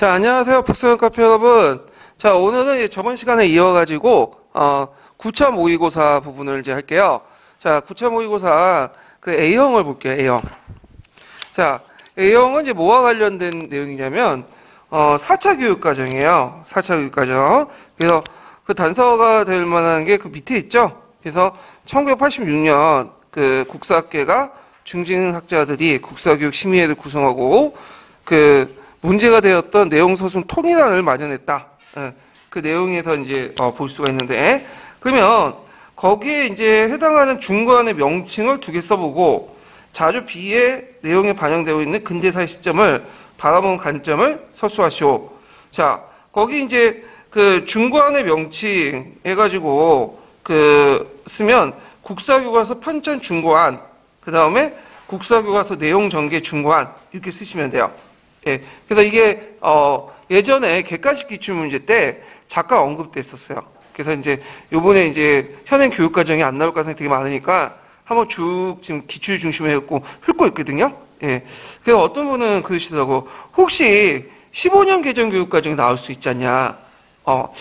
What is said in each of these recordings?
자, 안녕하세요. 북소형 카페 여러분. 자, 오늘은 저번 시간에 이어가지고, 어, 9차 모의고사 부분을 이제 할게요. 자, 9차 모의고사 그 A형을 볼게요, A형. 자, A형은 이제 뭐와 관련된 내용이냐면, 어, 4차 교육과정이에요. 4차 교육과정. 그래서 그 단서가 될 만한 게 그 밑에 있죠? 그래서 1986년 그 국사학계가 중진학자들이 국사교육 심의회를 구성하고 그 문제가 되었던 내용 서순 통일안을 마련했다. 예, 그 내용에서 이제 어, 볼 수가 있는데 그러면 거기에 이제 해당하는 중간의 명칭을 두 개 써보고 자주 비의 내용에 반영되고 있는 근대사의 시점을 바라보는 관점을 서술하시오. 자, 거기 이제 그 중간의 명칭 해가지고 그 쓰면 국사교과서 편찬 중고안, 그 다음에 국사교과서 내용 전개 중고안 이렇게 쓰시면 돼요. 예, 그래서 이게 어, 예전에 객관식 기출 문제 때 잠깐 언급됐었어요. 그래서 이제 요번에 이제 현행 교육 과정이 안 나올 가능성이 되게 많으니까 한번 쭉 지금 기출 중심에 해갖고 훑고 있거든요. 예. 그래서 어떤 분은 그러시더라고. 혹시 15년 개정 교육 과정이 나올 수 있지 않냐. 어,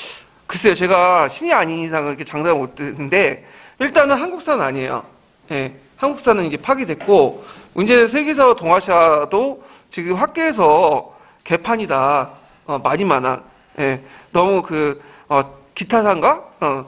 글쎄요. 제가 신이 아닌 이상은 이렇게 장담을 못 드는데 일단은 한국사는 아니에요. 예. 한국사는 이제 파기됐고 문제는 세계사 동아시아도 지금 학계에서 개판이다. 어, 많이 많아. 예. 너무 그 어, 기타산가? 어,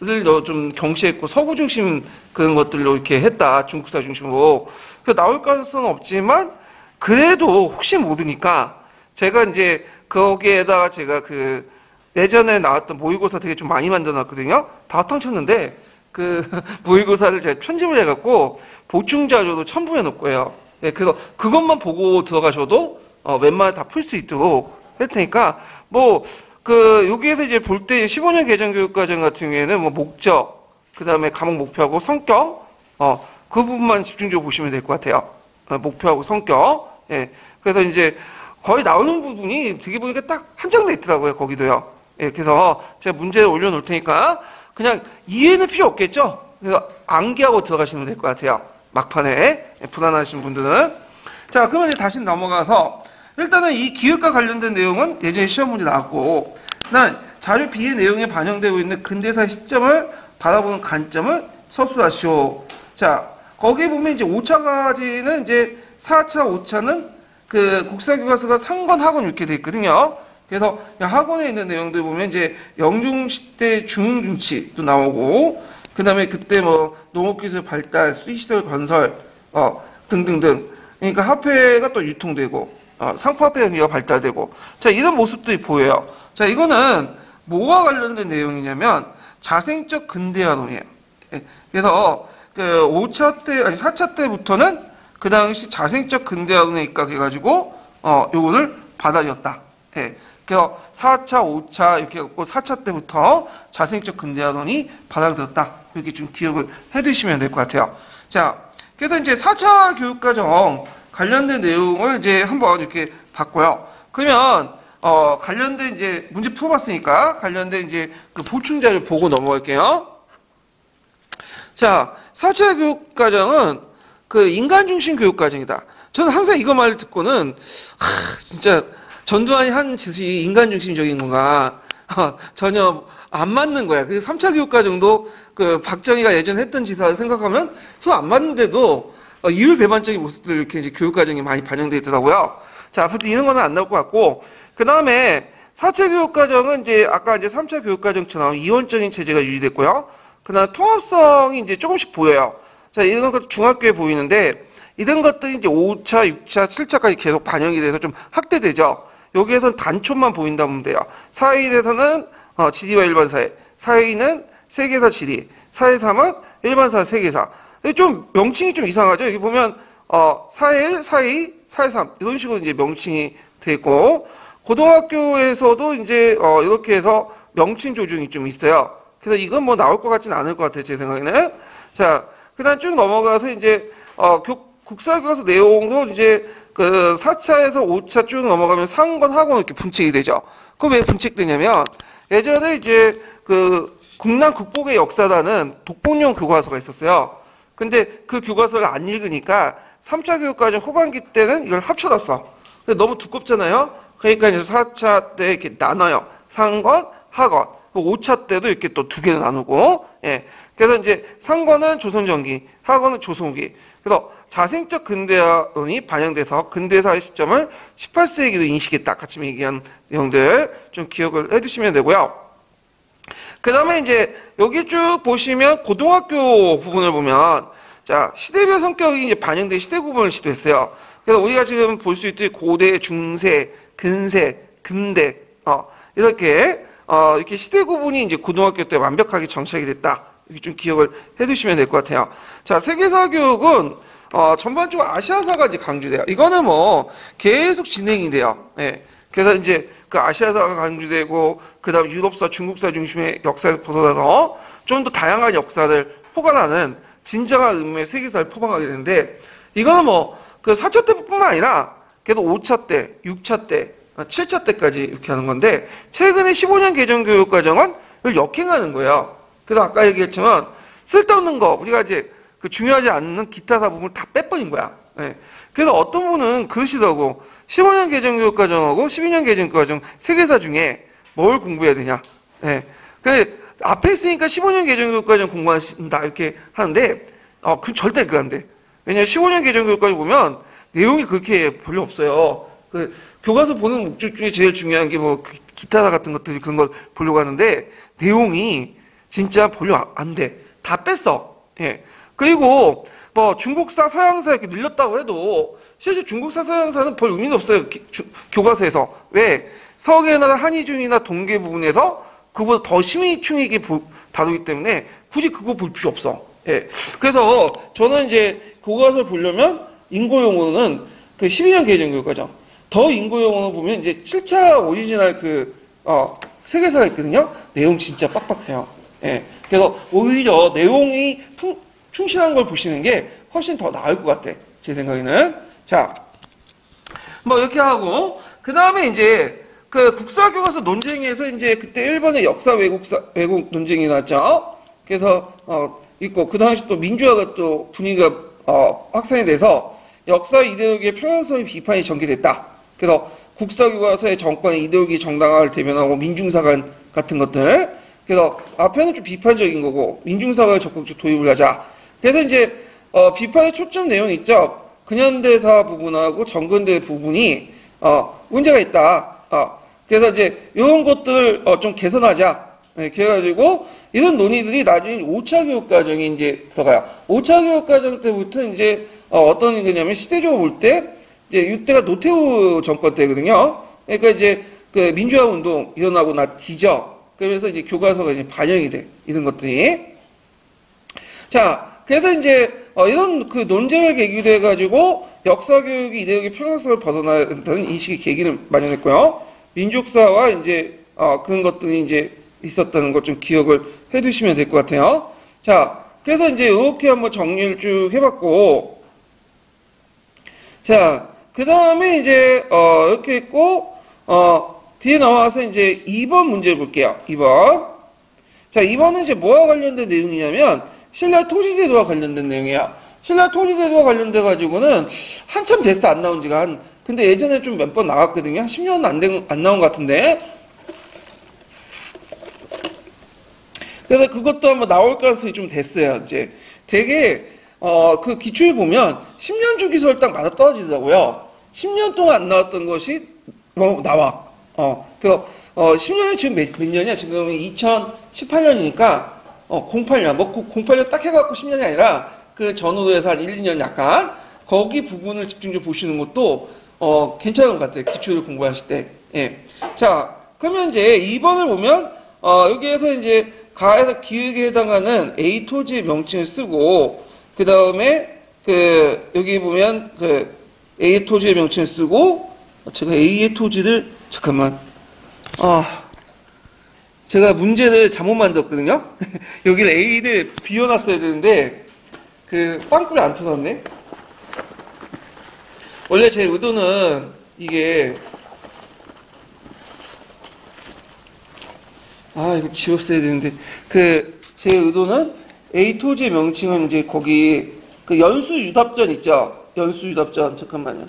를좀 경시했고 서구 중심 그런 것들로 이렇게 했다 중국사 중심으로 그 나올 가능성은 없지만 그래도 혹시 모르니까 제가 이제 거기에다가 제가 그 예전에 나왔던 모의고사 되게 좀 많이 만들어놨거든요 다 텅쳤는데 그 모의고사를 제가 편집을 해갖고 보충 자료도 첨부해 놓고요 네, 그래서 그것만 보고 들어가셔도 어, 웬만하면 다 풀 수 있도록 할 테니까 뭐 그 여기에서 이제 볼 때 15년 개정 교육 과정 같은 경우에는 뭐 목적, 그다음에 과목 목표하고 성격, 어, 그 부분만 집중적으로 보시면 될 것 같아요. 어, 목표하고 성격. 예. 그래서 이제 거의 나오는 부분이 되게 보니까 딱 한정돼 있더라고요. 거기도요. 예. 그래서 제가 문제를 올려 놓을 테니까 그냥 이해는 필요 없겠죠? 그래서 암기하고 들어가시면 될 것 같아요. 막판에 예, 불안하신 분들은. 자, 그러면 이제 다시 넘어가서 일단은 이 기획과 관련된 내용은 예전에 시험 문제 나왔고, 난 자료 B의 내용에 반영되고 있는 근대사 시점을 바라보는 관점을 서술하시오. 자, 거기에 보면 이제 5차까지는 이제 4차, 5차는 그 국사교과서가 상관 학원 이렇게 돼 있거든요. 그래서 학원에 있는 내용들 보면 이제 영중시대 중흥중치도 나오고, 그 다음에 그때 뭐 농업기술 발달, 수시설 건설, 어, 등등등. 그러니까 화폐가 또 유통되고, 어, 상품화폐 경기가 발달되고 자 이런 모습들이 보여요. 자 이거는 뭐와 관련된 내용이냐면 자생적 근대화론이에요. 예, 그래서 그 5차 때 아니 4차 때부터는 그 당시 자생적 근대화론에 입각해가지고 어 요거를 받아들였다. 예. 그래서 4차, 5차 이렇게 갖고 4차 때부터 자생적 근대화론이 받아들였다. 이렇게 좀 기억을 해두시면 될 것 같아요. 자, 그래서 이제 4차 교육과정 관련된 내용을 이제 한번 이렇게 봤고요. 그러면 어, 관련된 이제 문제 풀어봤으니까 관련된 이제 그 보충자를 보고 넘어갈게요. 자, 4차 교육과정은 그 인간 중심 교육과정이다. 저는 항상 이거 말 듣고는 하, 진짜 전두환이 한 짓이 인간 중심적인 건가 어, 전혀 안 맞는 거야. 그 3차 교육과 정도 그 박정희가 예전 했던 짓을 생각하면 서로 안 맞는데도 어, 이율 배반적인 모습들 이렇게 이제 교육 과정에 많이 반영되어 있더라고요. 자, 앞으로 이런 거는 안 나올 것 같고, 그 다음에 4차 교육 과정은 이제 아까 이제 3차 교육 과정처럼 이원적인 체제가 유지됐고요. 그 다음 통합성이 이제 조금씩 보여요. 자, 이런 것 중학교에 보이는데, 이런 것들이 이제 5차, 6차, 7차까지 계속 반영이 돼서 좀 확대되죠. 여기에서는 단초만 보인다 보면 돼요. 사회에서는 어, 지리와 일반사회, 사회는 세계사 지리, 사회3은 일반사 세계사, 좀 명칭이 좀 이상하죠. 여기 보면 어, 4일, 4이, 4.3 이런 식으로 이제 명칭이 돼 있고 고등학교에서도 이제 어, 이렇게 해서 명칭 조정이 좀 있어요. 그래서 이건 뭐 나올 것 같지는 않을 것 같아요. 제 생각에는. 자, 그다음 쭉 넘어가서 이제 어, 국사교과서 내용도 이제 그 4차에서 5차 쭉 넘어가면 상권, 학원 이렇게 분책이 되죠. 그럼 왜 분책되냐면 예전에 이제 그 국난 극복의 역사라는 독본용 교과서가 있었어요. 근데 그 교과서를 안 읽으니까 3차 교육과정 후반기 때는 이걸 합쳐놨어. 근데 너무 두껍잖아요. 그러니까 이제 4차 때 이렇게 나눠요. 상권, 하권. 5차 때도 이렇게 또 두 개로 나누고, 예. 그래서 이제 상권은 조선전기, 하권은 조선후기. 그래서 자생적 근대화론이 반영돼서 근대사의 시점을 18세기로 인식했다. 같이 얘기한 내용들 좀 기억을 해두시면 되고요. 그 다음에 이제 여기 쭉 보시면 고등학교 부분을 보면 자 시대별 성격이 이제 반영된 시대 구분을 시도했어요. 그래서 우리가 지금 볼 수 있듯이 고대, 중세, 근세, 근대 어, 이렇게 어, 이렇게 시대 구분이 이제 고등학교 때 완벽하게 정착이 됐다. 이렇게 좀 기억을 해두시면 될 것 같아요. 자 세계사 교육은 어, 전반적으로 아시아사가 이제 강조돼요. 이거는 뭐 계속 진행이 돼요. 예. 그래서 이제 그 아시아사가 강조되고 그다음 유럽사, 중국사 중심의 역사에서 벗어나서 좀 더 다양한 역사를 포괄하는 진정한 의미의 세계사를 포괄하게 되는데 이거는 뭐 그 4차 때뿐만 아니라 그래도 5차 때, 6차 때, 7차 때까지 이렇게 하는 건데 최근에 15년 개정 교육 과정은 이걸 역행하는 거예요. 그래서 아까 얘기했지만 쓸데없는 거 우리가 이제 그 중요하지 않는 기타 사 부분을 다 빼버린 거야. 예. 그래서 어떤 분은 그러시더라고. 15년 개정 교육 과정하고 12년 개정 과정 세계사 중에 뭘 공부해야 되냐. 예. 그 앞에 있으니까 15년 개정 교육 과정 공부하신다 이렇게 하는데 어, 그 절대 그안 돼. 왜냐면 15년 개정 교육 과정 보면 내용이 그렇게 별로 없어요. 그 교과서 보는 목적 중에 제일 중요한 게 뭐 기타사 같은 것들 그런 걸 보려고 하는데 내용이 진짜 별로 안 돼. 다 뺐어. 예. 그리고 뭐 중국사, 서양사 이렇게 늘렸다고 해도 실제 중국사, 서양사는 별 의미는 없어요. 기, 주, 교과서에서. 왜? 서계나 한의중이나 동계 부분에서 그보다 더 심의충 있게 다루기 때문에 굳이 그거 볼 필요 없어. 예. 그래서 저는 이제 교과서를 보려면 인고 용어는 그 12년 개정교육과정. 더 인고용어로 보면 이제 7차 오리지널 그, 어, 세계사가 있거든요. 내용 진짜 빡빡해요. 예. 그래서 오히려 내용이 풍, 충실한 걸 보시는 게 훨씬 더 나을 것 같아. 제 생각에는. 자, 뭐 이렇게 하고 그 다음에 이제 그 국사 교과서 논쟁에서 이제 그때 일본의 역사 왜곡사, 왜곡 논쟁이 났죠. 그래서 어 있고 그 당시 또 민주화가 또 분위기가 어 확산이 돼서 역사 이데올기의 평행성의 비판이 전개됐다. 그래서 국사교과서의 정권의 이데올기 정당화를 대변하고 민중사관 같은 것들. 그래서 앞에는 좀 비판적인 거고 민중사관을 적극적으로 도입을 하자. 그래서 이제 어, 비판의 초점 내용이 있죠. 근현대사 부분하고 정근대 부분이 어, 문제가 있다. 어, 그래서 이제 이런 것들 어, 좀 개선하자. 네, 그래가지고 이런 논의들이 나중에 5차 교육 과정에 이제 들어가요. 5차 교육 과정 때부터 이제 어, 떤 거냐면 시대적으로 볼 때 이제 이때가 노태우 정권 때거든요. 그러니까 이제 그 민주화 운동 일어나고 나 뒤져. 그래서 이제 교과서가 이제 반영이 돼. 이런 것들이. 자, 그래서 이제 어, 이런 그 논쟁을 계기로 해가지고 역사 교육이 이데올기 평행성을 벗어나는 인식의 계기를 마련했고요. 민족사와 이제 어, 그런 것들이 이제 있었다는 것 좀 기억을 해두시면 될 것 같아요. 자, 그래서 이제 이렇게 한번 정리를 쭉 해봤고, 자, 그 다음에 이제 어, 이렇게 했고, 어, 뒤에 나와서 이제 2번 문제 볼게요. 2번. 자, 2번은 이제 뭐와 관련된 내용이냐면 신라 토지제도와 관련된 내용이야. 신라 토지제도와 관련돼 가지고는 한참 됐어 안 나온 지가 한 근데 예전에 좀 몇 번 나갔거든요. 한 10년 안, 된, 안 나온 것 같은데. 그래서 그것도 한번 나올 가능성이 좀 됐어요. 이제 되게 어, 그 기초에 보면 10년 주기설 딱 맞아 떨어지더라고요. 10년 동안 안 나왔던 것이 어, 나와. 어, 그 어, 10년이 지금 몇, 몇 년이야? 지금 2018년이니까 어, 08년, 뭐 08년 딱 해갖고 10년이 아니라 그 전후로 해서 한 1, 2년 약간 거기 부분을 집중적으로 보시는 것도 어, 괜찮은 것 같아요. 기초를 공부하실 때. 예. 자, 그러면 이제 2번을 보면 어, 여기에서 이제 가에서 기획에 해당하는 A 토지의 명칭을 쓰고 그 다음에 그 여기 보면 그 A 토지의 명칭을 쓰고 제가 A의 토지를 잠깐만 아 제가 문제를 잘못 만들었거든요. 여기를 A를 비워놨어야 되는데 그 빵꾸를 안 터졌네. 원래 제 의도는 이게 아 이거 지웠어야 되는데 그 제 의도는 A 토지의 명칭은 이제 거기 그 연수 유답전 있죠. 연수 유답전 잠깐만요.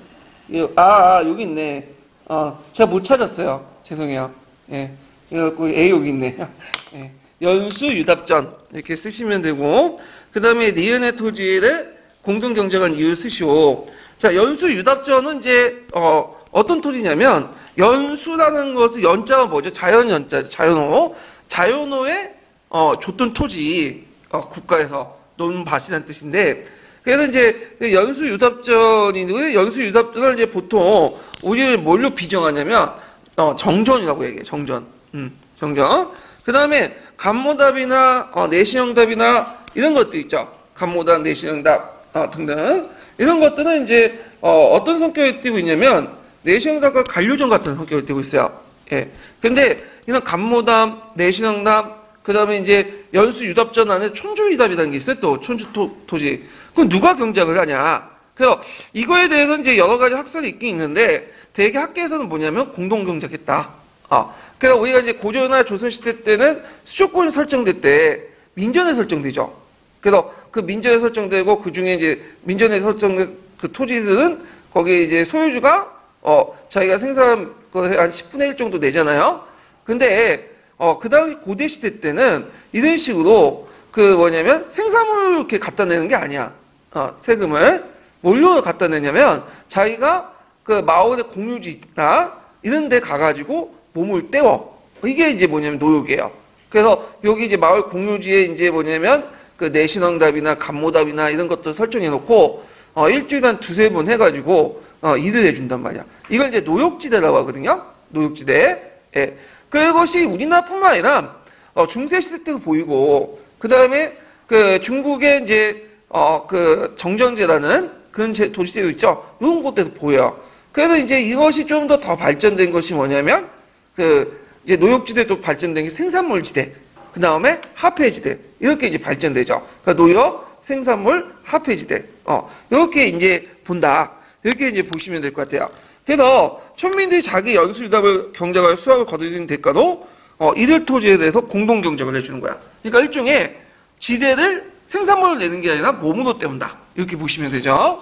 아, 아 여기 있네. 어, 제가 못 찾았어요. 죄송해요. 예. 그래갖고 A 여기 있네. 예. 연수 유답전 이렇게 쓰시면 되고 그 다음에 니은의 토지를 공동 경작한 이유를 쓰시오. 자, 연수 유답전은 이제 어, 어떤 토지냐면 연수라는 것은 연자가 뭐죠? 자연 연자, 자연호. 자연호에 어, 줬던 토지 어, 국가에서 논 밭이라는 뜻인데 그래서 이제 연수 유답전이 연수 유답전을 이제 보통 우리 뭘로 비정하냐면 어, 정전이라고 얘기해. 정전. 음, 정전. 그 다음에 간모답이나 어, 내신형답이나 이런 것도 있죠. 간모답, 내신형답 어, 등등 이런 것들은 이제 어, 떤 성격을 띠고 있냐면 내신형답과 관료전 같은 성격을 띠고 있어요. 예. 근데 이런 간모답, 내신형답 그 다음에 이제 연수 유답전 안에 촌주 유답이라는 게 있어요. 또 촌주 토, 토지. 그럼 누가 경작을 하냐? 그래서 이거에 대해서 이제 여러 가지 학설이 있긴 있는데 대개 학계에서는 뭐냐면 공동 경작했다. 어. 그래서 우리가 이제 고조나 조선시대 때는 수조권이 설정될 때 민전에 설정되죠. 그래서 그 민전에 설정되고 그 중에 이제 민전에 설정된 그 토지들은 거기에 이제 소유주가 어 자기가 생산한 거한 10분의 1 정도 내잖아요. 근데 어, 그 당시 고대 시대 때는 이런 식으로 그 뭐냐면 생산물을 이렇게 갖다 내는 게 아니야. 어, 세금을. 뭘로 갖다 내냐면 자기가 그 마을의 공유지나 이런 데 가가지고 몸을 떼워. 이게 이제 뭐냐면 노역이에요. 그래서 여기 이제 마을 공유지에 이제 뭐냐면 그 내신왕답이나 간모답이나 이런 것들 설정해 놓고 어, 일주일에 한 두세 번 해가지고 어, 일을 해준단 말이야. 이걸 이제 노역지대라고 하거든요. 노역지대. 예. 그것이 우리나라뿐만 아니라 어, 중세 시대 때도 보이고 그 다음에 그 중국의 이제 어, 그 정정제라는 그런 제, 도시제도 있죠. 이런 곳에도 보여요. 그래서 이제 이것이 좀 더 더 발전된 것이 뭐냐면 그 이제 노역지대도 발전된 게 생산물지대, 그 다음에 화폐지대 이렇게 이제 발전되죠. 그러니까 노역, 생산물, 화폐지대 어 이렇게 이제 본다. 이렇게 이제 보시면 될 것 같아요. 그래서 천민들이 자기 연수 유답을 경작하여 수확을 거두는 대가로 어, 이들 토지에 대해서 공동 경작을 해주는 거야. 그러니까 일종의 지대를 생산물을 내는 게 아니라 몸으로 때운다. 이렇게 보시면 되죠.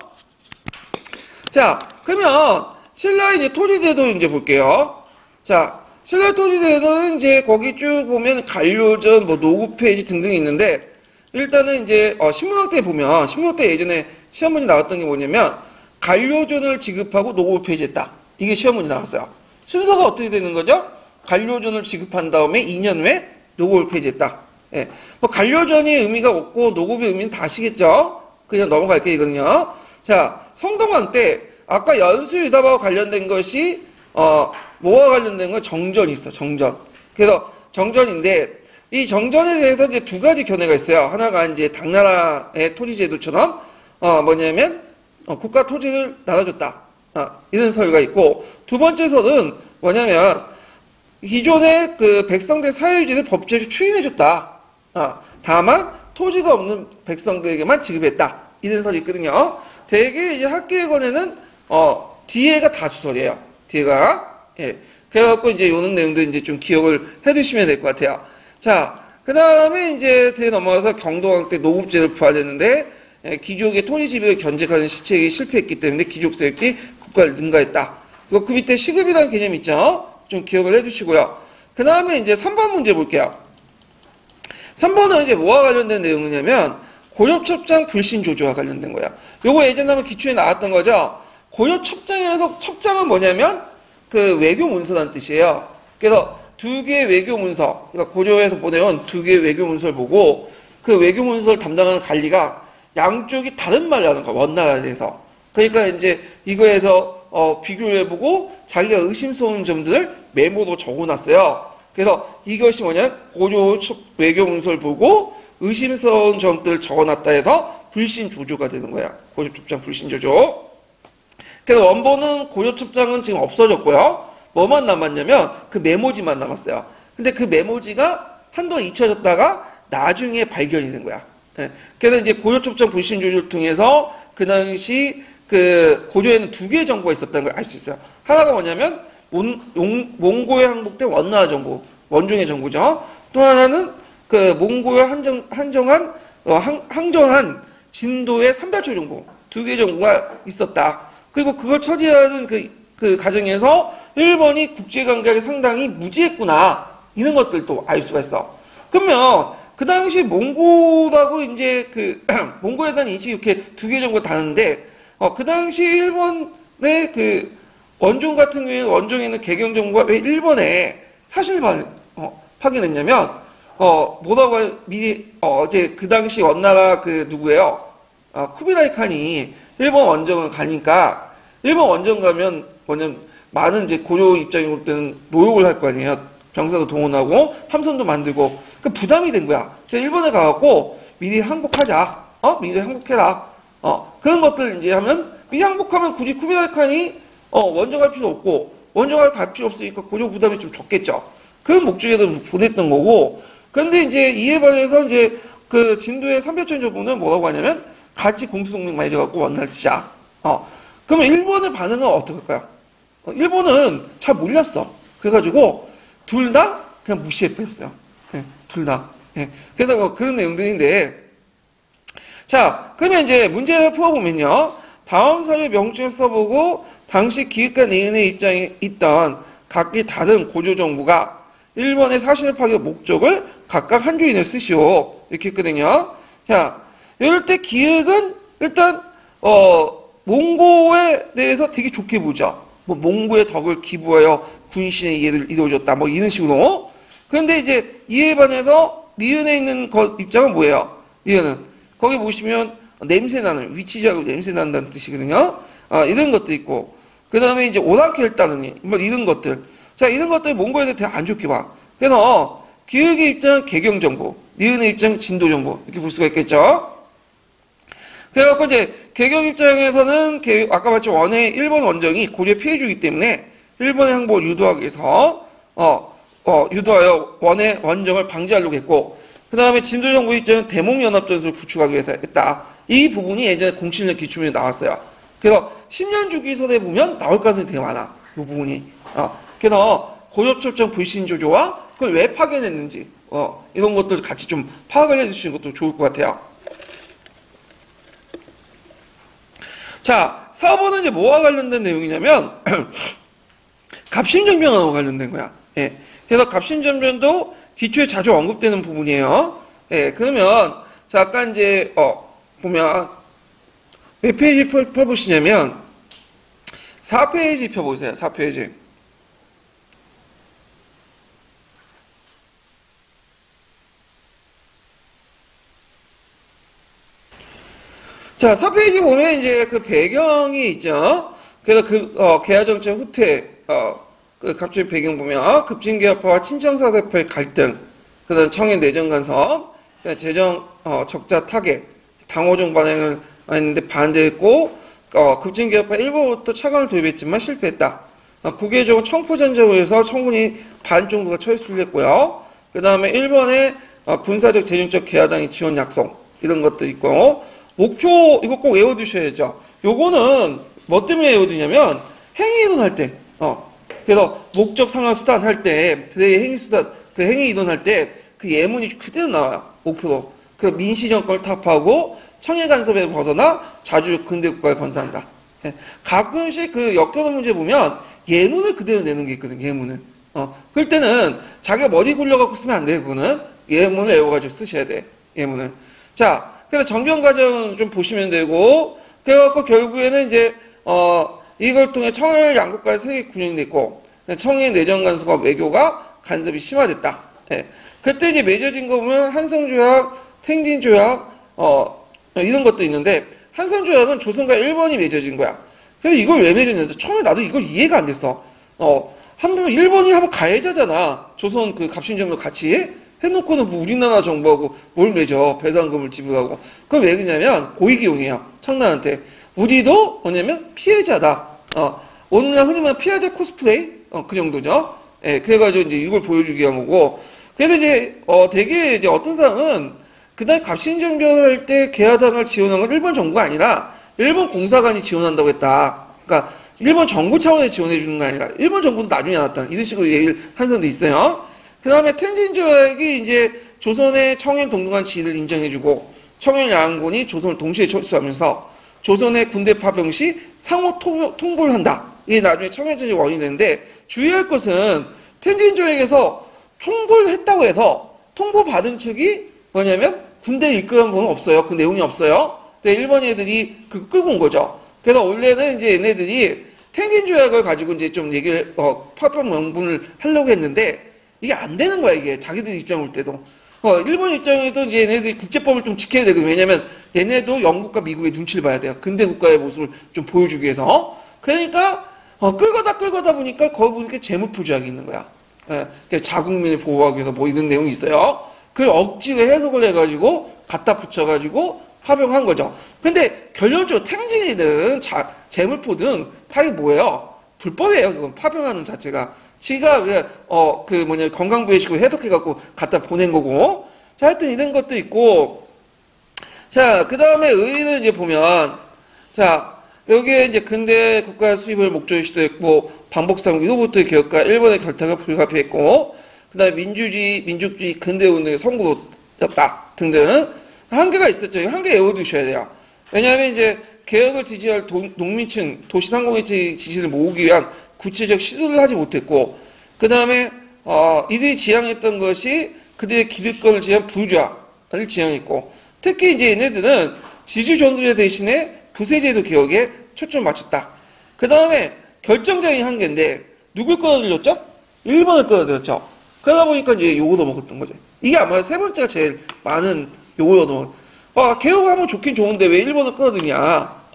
자, 그러면 신라의 이제 토지대도 이제 볼게요. 자, 신라 토지대는 이제 거기 쭉 보면 관료전, 뭐 녹읍 폐지 등등이 있는데 일단은 이제 어, 신문왕 때 보면 신문왕 때 예전에 시험 문제 나왔던 게 뭐냐면 관료전을 지급하고 녹읍을 폐지했다. 이게 시험 문제 나왔어요. 순서가 어떻게 되는 거죠? 관료전을 지급한 다음에 2년 후에 녹읍을 폐지했다. 예. 뭐 관료전이 의미가 없고 녹읍의 의미는 다 아시겠죠? 그냥 넘어갈게요, 이거는요. 자, 성동왕 때 아까 연수 유답하고 관련된 것이 어, 뭐와 관련된 건 정전이 있어, 정전. 그래서 정전인데 이 정전에 대해서 이제 두 가지 견해가 있어요. 하나가 이제 당나라의 토지제도처럼 어, 뭐냐면 어, 국가 토지를 나눠줬다. 아, 이런 설가 있고 두 번째 설은 뭐냐면 기존의 그 백성들 사유지를 법제로 추인해줬다. 아, 다만 토지가 없는 백성들에게만 지급했다. 이런 설이 있거든요. 대개 이제 학계에 관해는 어, 뒤에가 다수설이에요. 뒤에가 예. 그래갖고 이제 요런 내용도 이제 좀 기억을 해두시면 될 것 같아요. 자, 그 다음에 이제 뒤에 넘어가서 경동왕 때 노급제를 부활했는데 예, 귀족의 토지지배를 견제하는 시책이 실패했기 때문에 귀족 세력이 국가를 능가했다. 그리고 그 밑에 시급이라는 개념 있죠? 좀 기억을 해주시고요. 그 다음에 이제 3번 문제 볼게요. 3번은 이제 뭐와 관련된 내용이냐면 고엽첩장 불신 조조와 관련된 거야. 요거 예전에 한번 기초에 나왔던 거죠. 고엽첩장에서 첩장은 뭐냐면 그 외교 문서라는 뜻이에요. 그래서 두 개의 외교 문서, 그러니까 고려에서 보내온 두 개의 외교 문서를 보고 그 외교 문서를 담당하는 관리가 양쪽이 다른 말을 하는 거야, 원나라에 대해서. 그러니까 이제 이거에서 어, 비교를 해보고 자기가 의심스러운 점들을 메모로 적어놨어요. 그래서 이것이 뭐냐, 고려 외교 문서를 보고 의심스러운 점들을 적어놨다 해서 불신 조조가 되는 거야. 고려 첩장 불신 조조. 그래서 원본은 고려 첩장은 지금 없어졌고요. 뭐만 남았냐면 그 메모지만 남았어요. 근데 그 메모지가 한동안 잊혀졌다가 나중에 발견이 된 거야. 네. 그래서 이제 불신 조율을 통해서 그 당시 그 고조에는 두 개의 정부가 있었다는 걸 알 수 있어요. 하나가 뭐냐면 몬, 용, 몽고에 항복된 원나라 정부, 원종의 정부죠. 또 하나는 그 몽고에 한정, 한정한 어, 항, 항정한 진도의 삼발초 정부 두 개의 정부가 있었다. 그리고 그걸 처리하는 그, 그 가정에서 일본이 국제관계에 상당히 무지했구나. 이런 것들도 알 수가 있어. 그러면 그 당시 몽고하고 이제 그 몽고에 대한 인식이 이렇게 두 개 정도 다른데 어, 그 당시 일본의 그 원종 같은 경우에 원종에는 개경 정부가 왜 일본에 사실만 어, 확인했냐면 어 뭐라고 할- 미리 어, 어제 그 당시 원나라 그 누구예요? 어, 쿠비라이 칸이 일본 원정을 가니까 일본 원정 가면 뭐냐면 많은 이제 고려 입장일 때는 노역을 할 거 아니에요. 병사도 동원하고 함선도 만들고 그 부담이 된 거야. 그래서 일본에 가갖고 미리 항복하자. 어 미리 항복해라. 어 그런 것들 이제 하면 미리 항복하면 굳이 쿠비라이 칸이 어 원정할 필요 없고 원정할 갈 필요 없으니까 고려 부담이 좀 적겠죠. 그 목적에서 보냈던 거고. 근데 이제 이에 반해서 이제 그 진도의 삼별천 조부는 뭐라고 하냐면 같이 공수동맹 맺어갖고 원날 치자. 어 그러면 일본의 반응은 어떨까요? 어, 일본은 잘 몰랐어. 그래가지고 둘 다 그냥 무시해버렸어요. 예, 둘 다. 예, 그래서 뭐 그런 내용들인데 자 그러면 이제 문제를 풀어보면요. 다음 사례 명칭을 써보고 당시 기획관 내인의 입장에 있던 각기 다른 고조 정부가 일본의 사실 파괴 목적을 각각 한 조인을 쓰시오 이렇게 했거든요. 자 이럴 때 기획은 일단 어 몽고에 대해서 되게 좋게 보죠. 뭐 몽고의 덕을 기부하여 군신의 이해를 이루어줬다. 뭐 이런 식으로. 그런데 이제 이에 반해서 니은에 있는 거 입장은 뭐예요? 니은은 거기 보시면 냄새 나는 위치적으로 냄새 난다는 뜻이거든요. 아, 이런 것도 있고 그 다음에 이제 오랑캐를 따르니 뭐 이런 것들. 자 이런 것들 몽고에 대해 안 좋게 봐. 그래서 기획의 입장은 개경정부, 니은의 입장은 진도정부 이렇게 볼 수가 있겠죠. 그래갖고 이제 개경 입장에서는 개- 아까 말했죠 원의 일본 원정이 고려 피해주기 때문에 일본의 항복을 유도하기 위해서 어, 어, 유도하여 원의 원정을 방지하려고 했고 그 다음에 진도 정부 입장은 대몽연합전술을 구축하기 위해서 했다. 이 부분이 예전에 공신력 기출문에 나왔어요. 그래서 10년 주기설에 보면 나올 가능성이 되게 많아. 그 부분이. 어, 그래서 고엽철정 불신조조와 그걸 왜 파견했는지 어, 이런 것들 같이 좀 파악을 해주시는 것도 좋을 것 같아요. 자, 4번은 이제 뭐와 관련된 내용이냐면, 갑신정변하고 관련된 거야. 예. 그래서 갑신정변도 기초에 자주 언급되는 부분이에요. 예, 그러면, 자, 아까 이제, 어, 보면, 몇 페이지 펴, 펴보시냐면, 4페이지 펴보세요, 4페이지. 자, 4페이지 보면 이제 그 배경이 있죠. 그래서 그, 어, 개화정책 후퇴, 어, 그 갑자기 배경 보면, 급진개혁파와 친청사대파의 갈등, 그 다음 청의 내정 간섭, 재정, 어, 적자 타개, 당오전 발행을 했는데 반대했고, 어, 급진개혁파 일부부터 차관을 도입했지만 실패했다. 어, 국외적으로 청불전쟁에서 청군이 반 정도가 철수를 했고요. 그 다음에 일본의 어, 군사적 재정적 개화당의 지원 약속, 이런 것도 있고, 목표 이거 꼭 외워두셔야죠. 요거는 뭐 때문에 외워두냐면 행위 이동할 때, 어 그래서 목적 상황 수단 할 때, 드레이 행위 수단 그 행위 이동할 때 그 예문이 그대로 나와요. 목표로 그 민시 정권을 타파하고 청해 간섭에 벗어나 자주 근대 국가를 건설한다. 예. 가끔씩 그 역겨운 문제 보면 예문을 그대로 내는 게 있거든. 예문을. 어 그럴 때는 자기가 머리 굴려갖고 쓰면 안 돼요. 그거는 예문을 외워가지고 쓰셔야 돼. 예문을. 자, 그래서 정변 과정 좀 보시면 되고, 그래갖고 결국에는 이제, 어, 이걸 통해 청일 양국과의 세계 군영됐고, 청일 내정 간섭과 외교가 간섭이 심화됐다. 예. 그때 이제 맺어진 거 보면 한성 조약, 탱진 조약, 어, 이런 것도 있는데, 한성 조약은 조선과 일본이 맺어진 거야. 그래서 이걸 왜 맺었냐면, 처음에 나도 이걸 이해가 안 됐어. 어, 한번 일본이 한번 가해자잖아. 조선 그 갑신정도 같이. 해놓고는 뭐 우리나라 정부하고 뭘 맺어 배상금을 지불하고. 그건 왜 그러냐면 고익이용이에요. 청란한테. 우리도 뭐냐면 피해자다. 어 오늘날 흔히 말하는 피해자 코스프레이? 어, 그 정도죠. 예 그래가지고 이제 이걸 보여주기 위한 거고. 그래서 이제 어 되게 이제 어떤 사람은 그날 갑신정변할 때 개화당을 지원한 건 일본 정부가 아니라 일본 공사관이 지원한다고 했다. 그러니까 일본 정부 차원에서 지원해 주는 거 아니라 일본 정부도 나중에 알았다. 이런 식으로 얘기를 한 사람도 있어요 그 다음에 텐진 조약이 이제 조선의 청일 동등한 지위를 인정해주고 청일 양군이 조선을 동시에 철수하면서 조선의 군대 파병 시 상호 통, 통보를 한다. 이게 나중에 청해전이 원인이 되는데 주의할 것은 텐진 조약에서 통보를 했다고 해서 통보 받은 측이 뭐냐면 군대 이끌은 분은 없어요. 그 내용이 없어요. 근데 일본 애들이 그 끌고 온 거죠. 그래서 원래는 이제 얘네들이 텐진 조약을 가지고 이제 좀 얘기를 어, 파병 명분을 하려고 했는데 이게 안 되는 거야 이게 자기들 입장 올 때도 어, 일본 입장에도 얘네들이 국제법을 좀 지켜야 되거든요. 왜냐면 얘네도 영국과 미국의 눈치를 봐야 돼요. 근대 국가의 모습을 좀 보여주기 위해서. 그러니까 어, 끌거다 끌거다 보니까 거기 보니까 재무표 조약이 있는 거야. 예, 그러니까 자국민을 보호하기 위해서 뭐 이런 내용이 있어요. 그걸 억지로 해석을 해가지고 갖다 붙여가지고 합병한 거죠. 근데 결론적으로 탱진이든 자, 재물포든 다 이게 뭐예요? 불법이에요. 그건 파병하는 자체가. 지가 그, 어, 그 뭐냐, 건강부의식으로 해석해갖고 갖다 보낸 거고. 자, 하여튼 이런 것도 있고. 자, 그 다음에 의의를 이제 보면, 자, 여기에 이제 근대 국가 수입을 수도 있고, 방법상 위로부터의 개혁과 일본의 결탁을 불가피했고, 그 다음에 민주주의, 민족주의 근대 운동의 선구로였다. 등등. 한계가 있었죠. 한계 외워두셔야 돼요. 왜냐하면 이제 개혁을 지지할 도, 농민층, 도시상공회의 지지를 모으기 위한 구체적 시도를 하지 못했고, 그 다음에 어, 이들이 지향했던 것이 그들의 기득권을 지향 부좌를 지향했고, 특히 이제 얘네들은 지주 전도제 대신에 부세제도 개혁에 초점을 맞췄다. 그 다음에 결정적인 한계인데 누굴 끌어들였죠? 일본을 끌어들였죠. 그러다 보니까 이제 욕을 얻어먹었던 거죠. 이게 아마 세 번째가 제일 많은 욕을 얻어먹은. 아, 개혁하면 좋긴 좋은데 왜 일본을 끌어들이냐.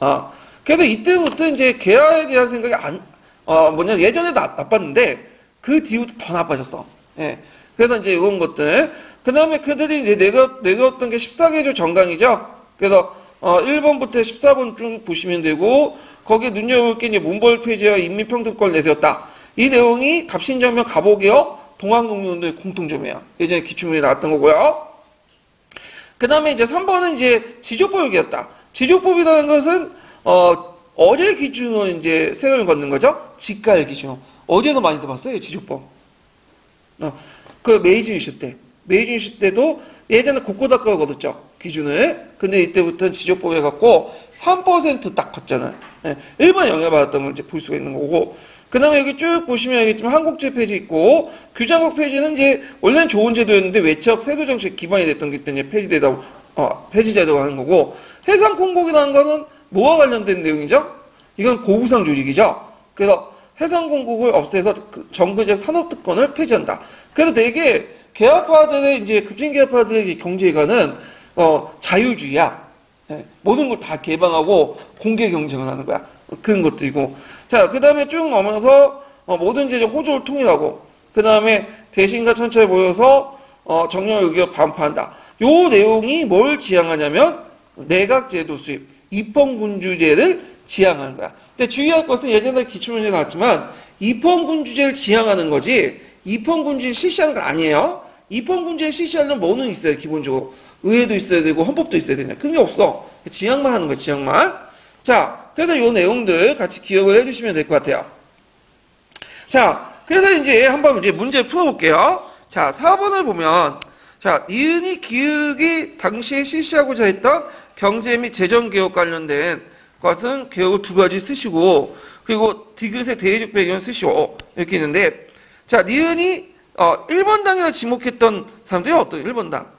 아, 그래서 이때부터 이제 개화에 대한 생각이 안, 어, 뭐냐, 예전에 나, 나빴는데 그 뒤부터 더 나빠졌어. 예. 그래서 이제 이런 것들. 그 다음에 그들이 이제 내가, 내었던 게 14개조 정강이죠. 그래서, 어, 1번부터 14번 쭉 보시면 되고, 거기에 눈여볼 게 이제 문벌 폐지와 인민평등권 내세웠다. 이 내용이 갑신정면 가보기요 동학농민운동의 공통점이에요. 예전에 기출문에 나왔던 거고요. 그 다음에 이제 3번은 이제 지조법이었다. 지조법이라는 것은, 어, 어제 기준으로 이제 세금을 걷는 거죠? 지가일 기준. 어제도 많이 들어봤어요, 지조법. 어, 그 메이지 이슈 때. 메이지 이슈 때도 예전에 국고작가가 걷었죠. 기준을. 근데 이때부터는 지조법 해갖고 3%딱 걷잖아요. 예, 일반 영향을 받았던 걸 이제 볼 수가 있는 거고. 그 다음에 여기 쭉 보시면 알겠지만 한국제 폐지 있고 규장국 폐지는 이제 원래는 좋은 제도였는데 외척 세도 정책 기반이 됐던 게 때문에 폐지되다 어, 폐지 제도가 하는 거고 해상 공국이라는 거는 뭐와 관련된 내용이죠? 이건 고구상 조직이죠. 그래서 해상 공국을 없애서 그 정부적 산업특권을 폐지한다. 그래서 되게 개화파들의 이제 급진 개화파들의 경제가는 어, 자유주의야. 네, 모든 걸 다 개방하고 공개 경쟁을 하는 거야. 그런 것들이고. 자, 그 다음에 쭉 넘어서 어, 모든 제적 호조를 통일하고, 그 다음에 대신과 천차에 모여서 어, 정령 의견 반파한다. 요 내용이 뭘 지향하냐면 내각제도 수입, 입헌군주제를 지향하는 거야. 근데 주의할 것은 예전에 기출문제 나왔지만 입헌군주제를 지향하는 거지 입헌군주제 실시하는 거 아니에요. 입헌군주제 실시하려면 뭐는 있어요, 기본적으로. 의회도 있어야 되고 헌법도 있어야 되냐. 그런 게 없어. 지향만 하는 거야, 지향만. 자, 그래서 요 내용들 같이 기억을 해주시면 될 것 같아요. 자, 그래서 이제 한번 이제 문제 풀어볼게요. 자, 4번을 보면, 자, 이은이 기획이 당시에 실시하고자 했던 경제 및 재정 개혁 관련된 것은 개혁을 두 가지 쓰시고, 그리고 디귿의 대외적 배경 쓰시오. 이렇게 있는데, 자, 니은이, 어, 1번 당이라 지목했던 사람들이 어떤 1번 당?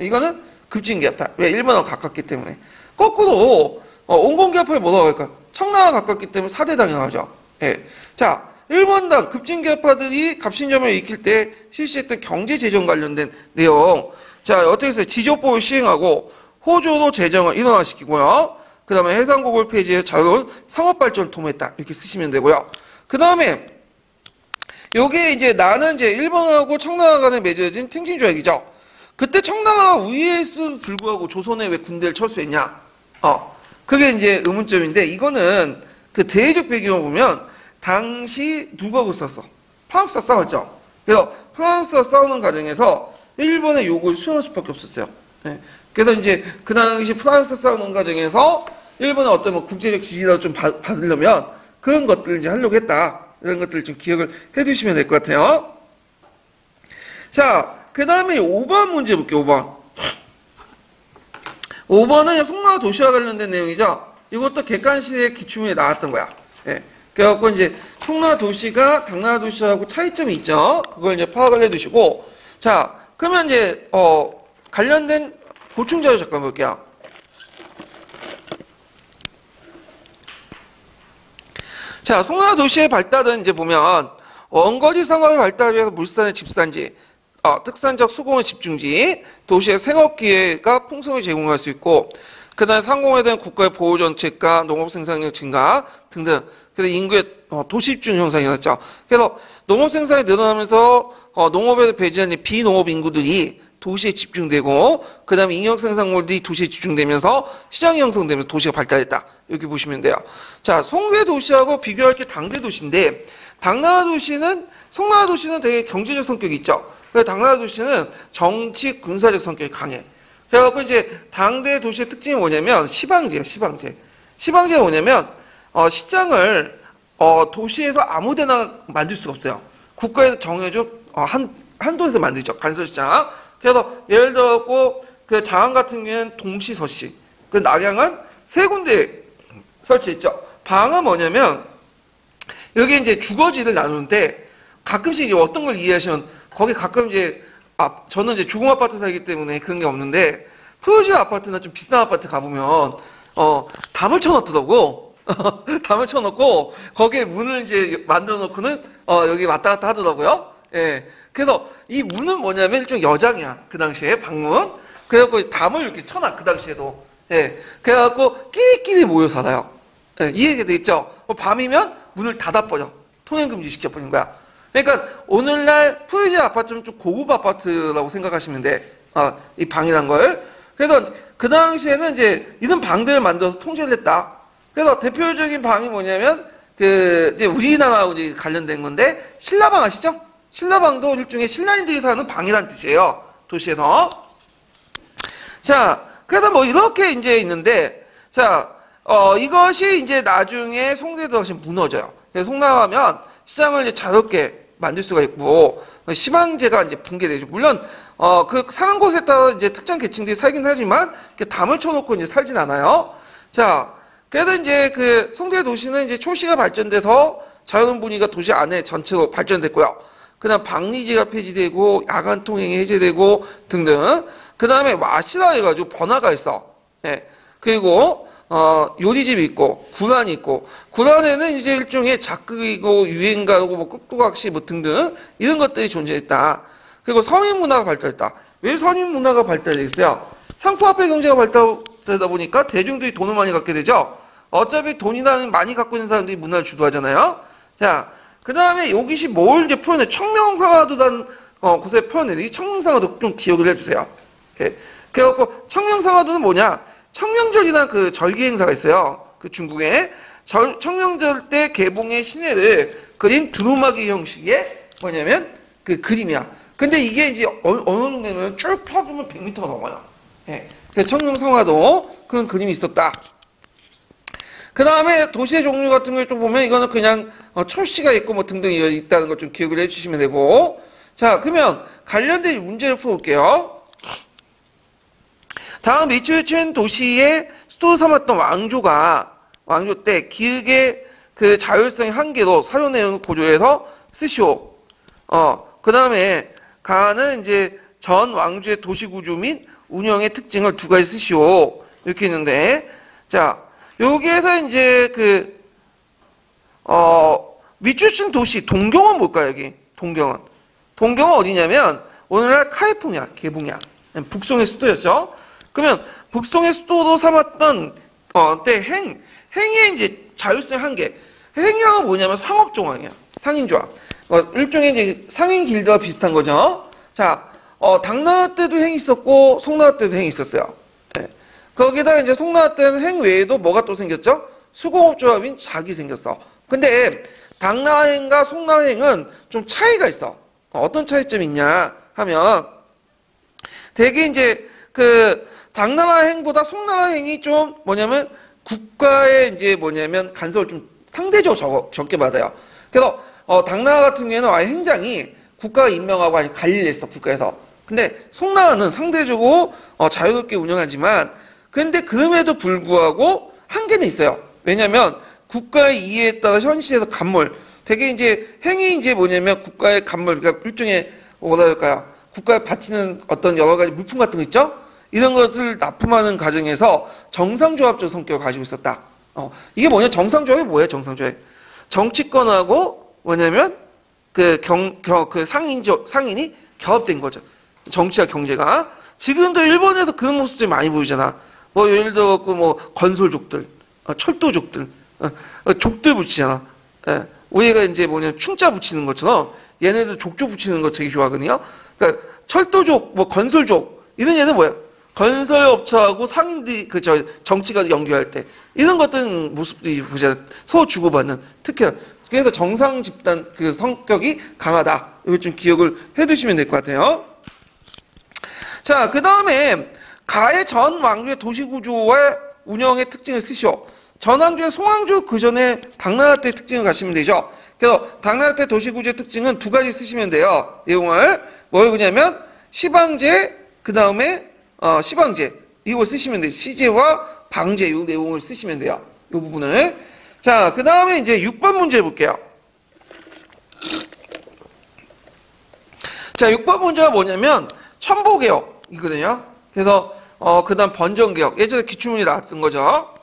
이거는 급진개파. 왜? 1번하고 가깝기 때문에. 거꾸로, 어, 온건개파를 뭐라고 할까? 청나와 가깝기 때문에 4대 당이 나오죠. 예. 자, 1번당 급진개파들이 갑신점을 익힐 때 실시했던 경제재정 관련된 내용. 자, 어떻게 했어요? 지조법을 시행하고 호조로 재정을 인원화시키고요. 그 다음에 해상국을 폐지해 자유로운 상업발전을 도모했다. 이렇게 쓰시면 되고요. 그 다음에 요게 이제 나는 이제 일본하고 청나라 간에 맺어진 탱진 조약이죠. 그때 청나라가 우위에서 불구하고 조선에 왜 군대를 철수했냐? 어, 그게 이제 의문점인데 이거는 그 대외적 배경을 보면 당시 누가 싸웠어? 프랑스가 싸웠죠. 그래서 프랑스와 싸우는 과정에서 일본의 요구를 수용할 수밖에 없었어요. 네. 그래서 이제 그 당시 프랑스 싸우는 과정에서 일본의 어떤 뭐 국제적 지지라도 좀 받, 받으려면 그런 것들을 이제 하려고 했다. 이런 것들을 좀 기억을 해 두시면 될 것 같아요. 자, 그 다음에 5번 문제 볼게요, 5번. 5번은 송나라 도시와 관련된 내용이죠. 이것도 객관식의 기출문에 나왔던 거야. 예. 그래갖고 이제 송나 도시가 당나라 도시하고 차이점이 있죠. 그걸 이제 파악을 해두시고 자 그러면 이제 어 관련된 보충 자료 잠깐 볼게요. 자, 송나 도시의 발달은 이제 보면 원거리 상업의 발달을 위해서 물산의 집산지, 어, 특산적 수공의 집중지, 도시의 생업 기회가 풍성히 제공할 수 있고, 그 다음에 상공에 대한 국가의 보호 정책과 농업 생산력 증가 등등, 그래서 인구의 어, 도시 집중 현상이 났죠. 그래서 농업 생산이 늘어나면서 어, 농업에 배제한 비농업 인구들이 도시에 집중되고 그 다음에 인력 생산물들이 도시에 집중되면서 시장이 형성되면서 도시가 발달했다. 이렇게 보시면 돼요. 자, 송대 도시하고 비교할 게 당대 도시인데 당나라 도시는 송나라 도시는 되게 경제적 성격이 있죠. 그래서 당나라 도시는 정치 군사적 성격이 강해. 그래갖고 이제 당대 도시의 특징이 뭐냐면 시방제예요. 시방제. 시방제가 뭐냐면 어, 시장을 어, 도시에서 아무데나 만들 수가 없어요. 국가에서 정해준 어, 한 한도에서 만들죠. 간설시장. 그래서 예를 들어서 그 장안 같은 경우에는 동시서시, 그 낙양은 세 군데 설치했죠. 방은 뭐냐면 여기 이제 주거지를 나누는데 가끔씩 이제 어떤 걸 이해하시면 거기 가끔 이제 아 저는 이제 주공 아파트 살기 때문에 그런 게 없는데 푸르지오 아파트나 좀 비싼 아파트 가보면 어 담을 쳐놨더라고. 담을 쳐놓고 거기에 문을 이제 만들어 놓고는 어 여기 왔다 갔다 하더라고요. 예. 그래서 이 문은 뭐냐면 일종 여장이야. 그 당시에 방문. 그래갖고 담을 이렇게 쳐놔. 그 당시에도. 예. 그래갖고 끼리끼리 모여 살아요. 예. 이해가 되겠죠? 뭐 밤이면 문을 닫아버려. 통행금지 시켜버린 거야. 그러니까 오늘날 푸이지 아파트는 좀 고급 아파트라고 생각하시면 돼. 아, 이 방이란 걸. 그래서 그 당시에는 이제 이런 방들을 만들어서 통제를 했다. 그래서 대표적인 방이 뭐냐면 그 이제 우리나라하고 이제 관련된 건데 신라방 아시죠? 신라방도 일종의 신라인들이 사는 방이란 뜻이에요. 도시에서. 자, 그래서 뭐 이렇게 이제 있는데, 자, 어, 이것이 이제 나중에 송대도 다시 무너져요. 그래서 송나가면 시장을 이제 자유롭게 만들 수가 있고, 시방제가 이제 붕괴되죠. 물론, 어, 그 사는 곳에 따라 이제 특정 계층들이 살긴 하지만, 담을 쳐놓고 이제 살진 않아요. 자, 그래서 이제 그 송대 도시는 이제 초시가 발전돼서 자유로운 분위기가 도시 안에 전체로 발전됐고요. 그 다음 박리지가 폐지되고 야간 통행이 해제되고 등등. 그 다음에 와시라 해가지고 번화가 있어. 예. 그리고 어, 요리집이 있고 군안이 있고 군안에는 이제 일종의 작극이고 유행가고 뭐 꾹꾹악시 뭐 등등 이런 것들이 존재했다. 그리고 성인 문화가 발달했다. 왜 성인 문화가 발달했어요? 상품 화폐 경제가 발달 되다 보니까 대중들이 돈을 많이 갖게 되죠. 어차피 돈이나 많이 갖고 있는 사람들이 문화를 주도하잖아요. 자, 그 다음에 여기시 뭘 이제 표현해? 청명상화도단, 어, 곳에 표현해. 이 청명상화도 좀 기억을 해주세요. 예. 그래갖고, 청명상화도는 뭐냐? 청명절이라는 그 절기 행사가 있어요. 그 중국에. 절, 청명절 때 개봉의 시내를 그린 두루마기 형식의 뭐냐면 그 그림이야. 근데 이게 이제 어느, 어느 정도냐면 쭉 펴보면 100m가 넘어요. 예. 그래서 청명상화도 그런 그림이 있었다. 그 다음에 도시의 종류 같은 걸좀 보면 이거는 그냥 어, 초시가 있고 뭐 등등 있다는 걸좀 기억을 해주시면 되고 자 그러면 관련된 문제를 풀어볼게요. 다음 미추리친 도시의 수도 삼았던 왕조가 왕조 때 기획의 그 자율성의 한계로 사료 내용을 고조해서 쓰시오. 어, 그 다음에 가는 이제 전 왕조의 도시 구조 및 운영의 특징을 두 가지 쓰시오. 이렇게 있는데, 자, 여기에서 이제 그, 어, 미추신 도시, 동경은 뭘까요, 여기? 동경은. 동경은 어디냐면, 오늘날 카이풍이야, 개봉이야. 북송의 수도였죠. 그러면, 북송의 수도로 삼았던, 어, 때 행, 행위의 이제 자율성 한계. 행위가 뭐냐면 상업종항이야. 상인조합. 어, 일종의 이제 상인 길드와 비슷한 거죠. 자, 어, 당나라 때도 행이 있었고, 송나라 때도 행이 있었어요. 거기다 이제 송나라 때는 행 외에도 뭐가 또 생겼죠? 수공업조합인 작이 생겼어. 근데 당나라행과 송나라행은 좀 차이가 있어. 어떤 차이점이 있냐 하면 대개 이제 그 당나라행보다 송나라행이 좀 뭐냐면 국가의 이제 뭐냐면 간섭을 좀 상대적으로 적, 적게 받아요. 그래서 어, 당나라 같은 경우에는 아예 행장이 국가가 임명하고 아니 관리를 했어 국가에서. 근데 송나라는 상대적으로 어, 자유롭게 운영하지만 근데 그럼에도 불구하고 한계는 있어요. 왜냐하면 국가의 이해에 따라 현실에서 간물, 되게 이제 행위 이제 뭐냐면 국가의 간물, 그러니까 일종의 뭐라 할까요? 국가에 바치는 어떤 여러 가지 물품 같은 거 있죠? 이런 것을 납품하는 과정에서 정상조합적 성격을 가지고 있었다. 어, 이게 뭐냐? 정상조합이 뭐예요? 정상조합. 정치권하고 뭐냐면 그 경, 경, 그 상인, 상인이 결합된 거죠. 정치와 경제가. 지금도 일본에서 그런 모습들이 많이 보이잖아. 뭐 예를 들어 뭐 건설족들, 어, 철도족들, 어, 어, 족들 붙이잖아. 예. 우리가 이제 뭐냐 충자 붙이는 것처럼 얘네들 족조 붙이는 거 되게 좋아하거든요. 그러니까 철도족, 뭐 건설족 이런 얘는 뭐야? 건설업체하고 상인들이 그 저 정치가 연결할 때 이런 것들 모습들이 보자 서로 주고받는 특히 그래서 정상 집단 그 성격이 강하다. 이걸 좀 기억을 해두시면 될 것 같아요. 자, 그 다음에 가의 전 왕조의 도시구조와 운영의 특징을 쓰시오. 전왕조의 송왕조 그 전에 당나라 때 특징을 가시면 되죠. 그래서 당나라 때 도시구조의 특징은 두 가지 쓰시면 돼요. 내용을 뭘 그냐면 시방제 그 다음에 어, 시방제 이거 쓰시면 돼요. 시제와 방제 이 내용을 쓰시면 돼요. 이 부분을 자, 그 다음에 이제 6번 문제 볼게요. 자, 6번 문제가 뭐냐면 첨보개혁 이거든요. 그래서 어, 그 다음 번정 개혁. 예전에 기출문이 나왔던 거죠.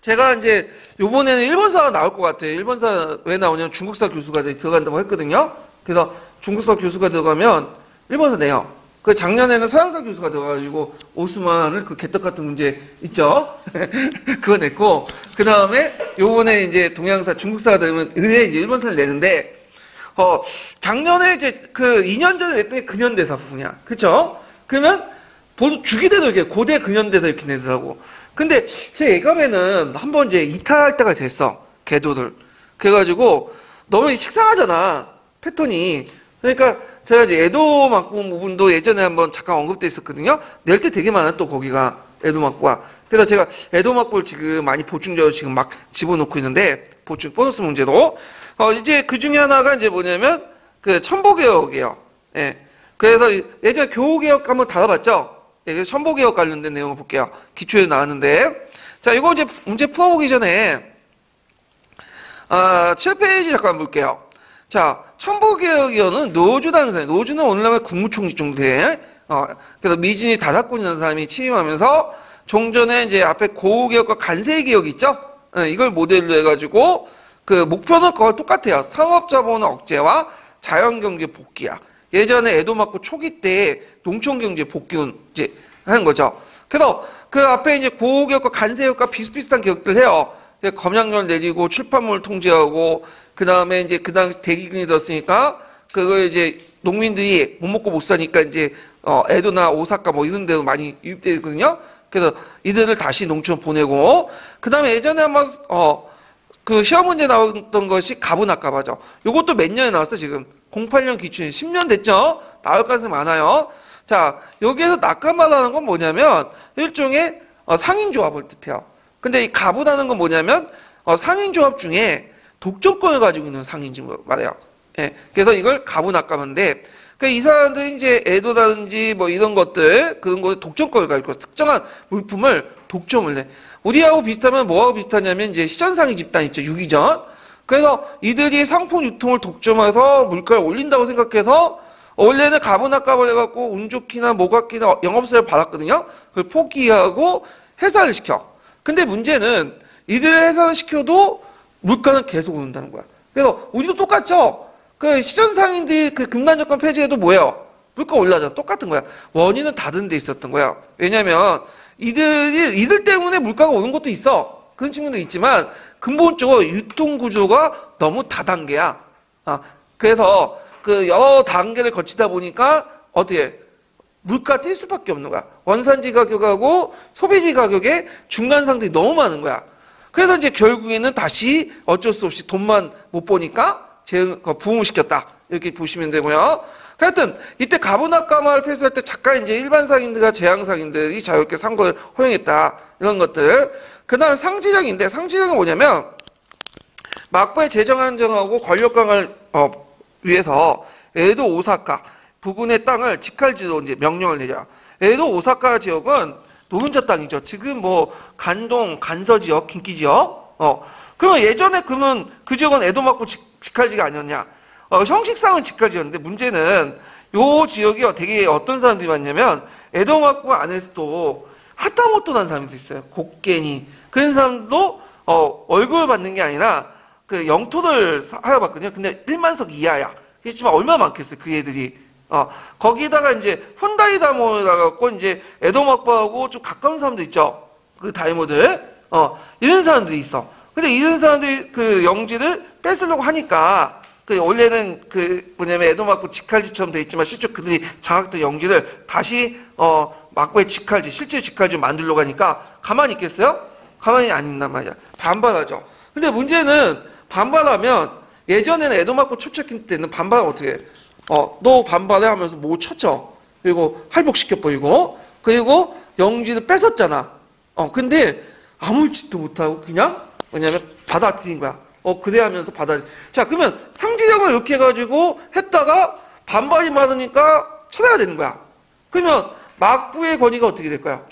제가 이제 요번에는 일본사가 나올 것 같아요. 일본사 왜 나오냐면 중국사 교수가 들어간다고 했거든요. 그래서 중국사 교수가 들어가면 일본사 내요. 그 작년에는 서양사 교수가 들어가지고 오스만을 그 개떡 같은 문제 있죠. 그거 냈고 그 다음에 요번에 이제 동양사 중국사가 되면 의뢰 이제 일본사를 내는데 어 작년에 이제 그 2년 전에 냈던 게 근현대사 부분이야. 그쵸? 그러면 주기대도 이렇게 고대 근현대사 이렇게 내더라고. 근데 제 예감에는 한 번 이제 이탈할 때가 됐어. 궤도를. 그래가지고 너무 식상하잖아. 패턴이. 그러니까 제가 이제 에도 막고 부분도 예전에 한번 잠깐 언급돼 있었거든요. 낼 때 되게 많아 또 거기가 에도 막고가. 그래서 제가 에도 막고를 지금 많이 보충적으로 지금 막 집어넣고 있는데 보충 보너스 문제도 어 이제 그 중에 하나가 이제 뭐냐면 그 첨보개혁이에요. 예. 그래서 예전에 교우개혁 한번 다뤄봤죠. 예, 첨보개혁 관련된 내용을 볼게요. 기초에 나왔는데. 자, 이거 이제 문제 풀어보기 전에, 아, 7페이지 잠깐 볼게요. 자, 첨보개혁위원은 노주 당사자, 노주는 오늘날 국무총리 정도 돼. 어, 그래서 미진이 다사건이라는 사람이 취임하면서 종전에 이제 앞에 고개혁과 간세개혁 있죠? 예, 이걸 모델로 해가지고 그 목표는 거의 똑같아요. 상업자본 억제와 자연경제 복귀야. 예전에 에도 맞고 초기 때 농촌경제 복귀는 이제 하는 거죠. 그래서 그 앞에 이제 고개혁과 간세혁과 비슷비슷한 개혁들 해요. 검양열 내리고 출판물 통제하고 그 다음에 이제 그 당시 대기근이 들었으니까 그걸 이제 농민들이 못 먹고 못 사니까 이제 어 에도나 오사카 뭐 이런 데도 많이 유입되어 있거든요. 그래서 이들을 다시 농촌 보내고 그 다음에 예전에 한번 어그 시험 문제 나왔던 것이 가분학과바죠. 요것도 몇 년에 나왔어 지금 08년 기준이 10년 됐죠? 나올 가능성이 많아요. 자, 여기에서 낙하마라는 건 뭐냐면 일종의 어, 상인조합을 뜻해요. 근데 이 가부라는 건 뭐냐면 어, 상인조합 중에 독점권을 가지고 있는 상인지 말이에요. 예, 그래서 이걸 가부낙가인데 그러니까 이 사람들이 이제 애도라든지 뭐 이런 것들 그런 거 독점권을 가지고 특정한 물품을 독점을 해. 우리하고 비슷하면 뭐하고 비슷하냐면 이제 시전상인 집단 있죠. 유기전. 그래서 이들이 상품 유통을 독점해서 물가를 올린다고 생각해서 원래는 가분학값을 해갖고 운좋기나 모각기나 영업세를 받았거든요. 그걸 포기하고 해산을 시켜. 근데 문제는 이들 해산을 시켜도 물가는 계속 오른다는 거야. 그래서 우리도 똑같죠. 그 시전상인들이 그 금단조건 폐지해도 뭐예요? 물가 올라잖아. 똑같은 거야. 원인은 다른 데 있었던 거야. 왜냐면 이들이 이들 때문에 물가가 오는 것도 있어. 그런 친구도 있지만 근본적으로 유통 구조가 너무 다단계야. 아, 그래서 그 여러 단계를 거치다 보니까 어떻게 물가 뛸 수밖에 없는 거야. 원산지 가격하고 소비지 가격의 중간 상들이 너무 많은 거야. 그래서 이제 결국에는 다시 어쩔 수 없이 돈만 못 보니까 재 부흥을 시켰다. 이렇게 보시면 되고요. 하여튼 이때 가분학감화를 폐쇄할 때 잠깐 이제 일반 상인들과 재앙 상인들이 자유롭게 상거를 허용했다. 이런 것들. 그 다음 상지령인데 상지령은 뭐냐면 막부의 재정 안정하고 권력 강화를 어, 위해서 에도 오사카 부근의 땅을 직할지로 이제 명령을 내려. 에도 오사카 지역은 노른자 땅이죠. 지금 뭐 간동, 간서 지역, 긴기 지역. 어. 그러면 예전에 그러면 그 지역은 에도막구 직- 직할지가 아니었냐? 어, 형식상은 직할지였는데 문제는 요 지역이 되게 어떤 사람들이 많냐면 에도막구 안에서도 하다 못도 난 사람도 있어요. 곡괭이. 그런 사람도 어, 월급을 받는 게 아니라 그 영토를 사- 하여 받거든요. 근데 1만석 이하야. 그렇지만 얼마 많겠어요. 그 애들이. 어, 거기다가 이제 혼다이 갖고 이제 에도막부하고 좀 가까운 사람도 있죠. 그 다이모들. 어, 이런 사람들이 있어. 근데 이런 사람들이 그 영지를 뺏으려고 하니까 그 원래는 그 뭐냐면 에도막부 직할지처럼 돼 있지만 실제 그들이 장악된 영지를 다시 어 막부의 직할지 실제 직할지 만들려고 하니까 가만히 있겠어요? 가만히 안 있단 말이야. 반발하죠. 근데 문제는 반발하면 예전에는 에도막부 초착했을 때는 반발하면 어떻게 해? 어, 너 반발해 하면서 뭐 쳤죠. 그리고 할복시켜 버리고 그리고 영지를 뺏었잖아. 어, 근데 아무 짓도 못하고 그냥 뭐냐면 받아들인 거야. 어, 그래 하면서 받아. 자, 그러면 상징력을 이렇게 해가지고 했다가 반발이 많으니까 쳐내야 되는 거야. 그러면 막부의 권위가 어떻게 될 거야?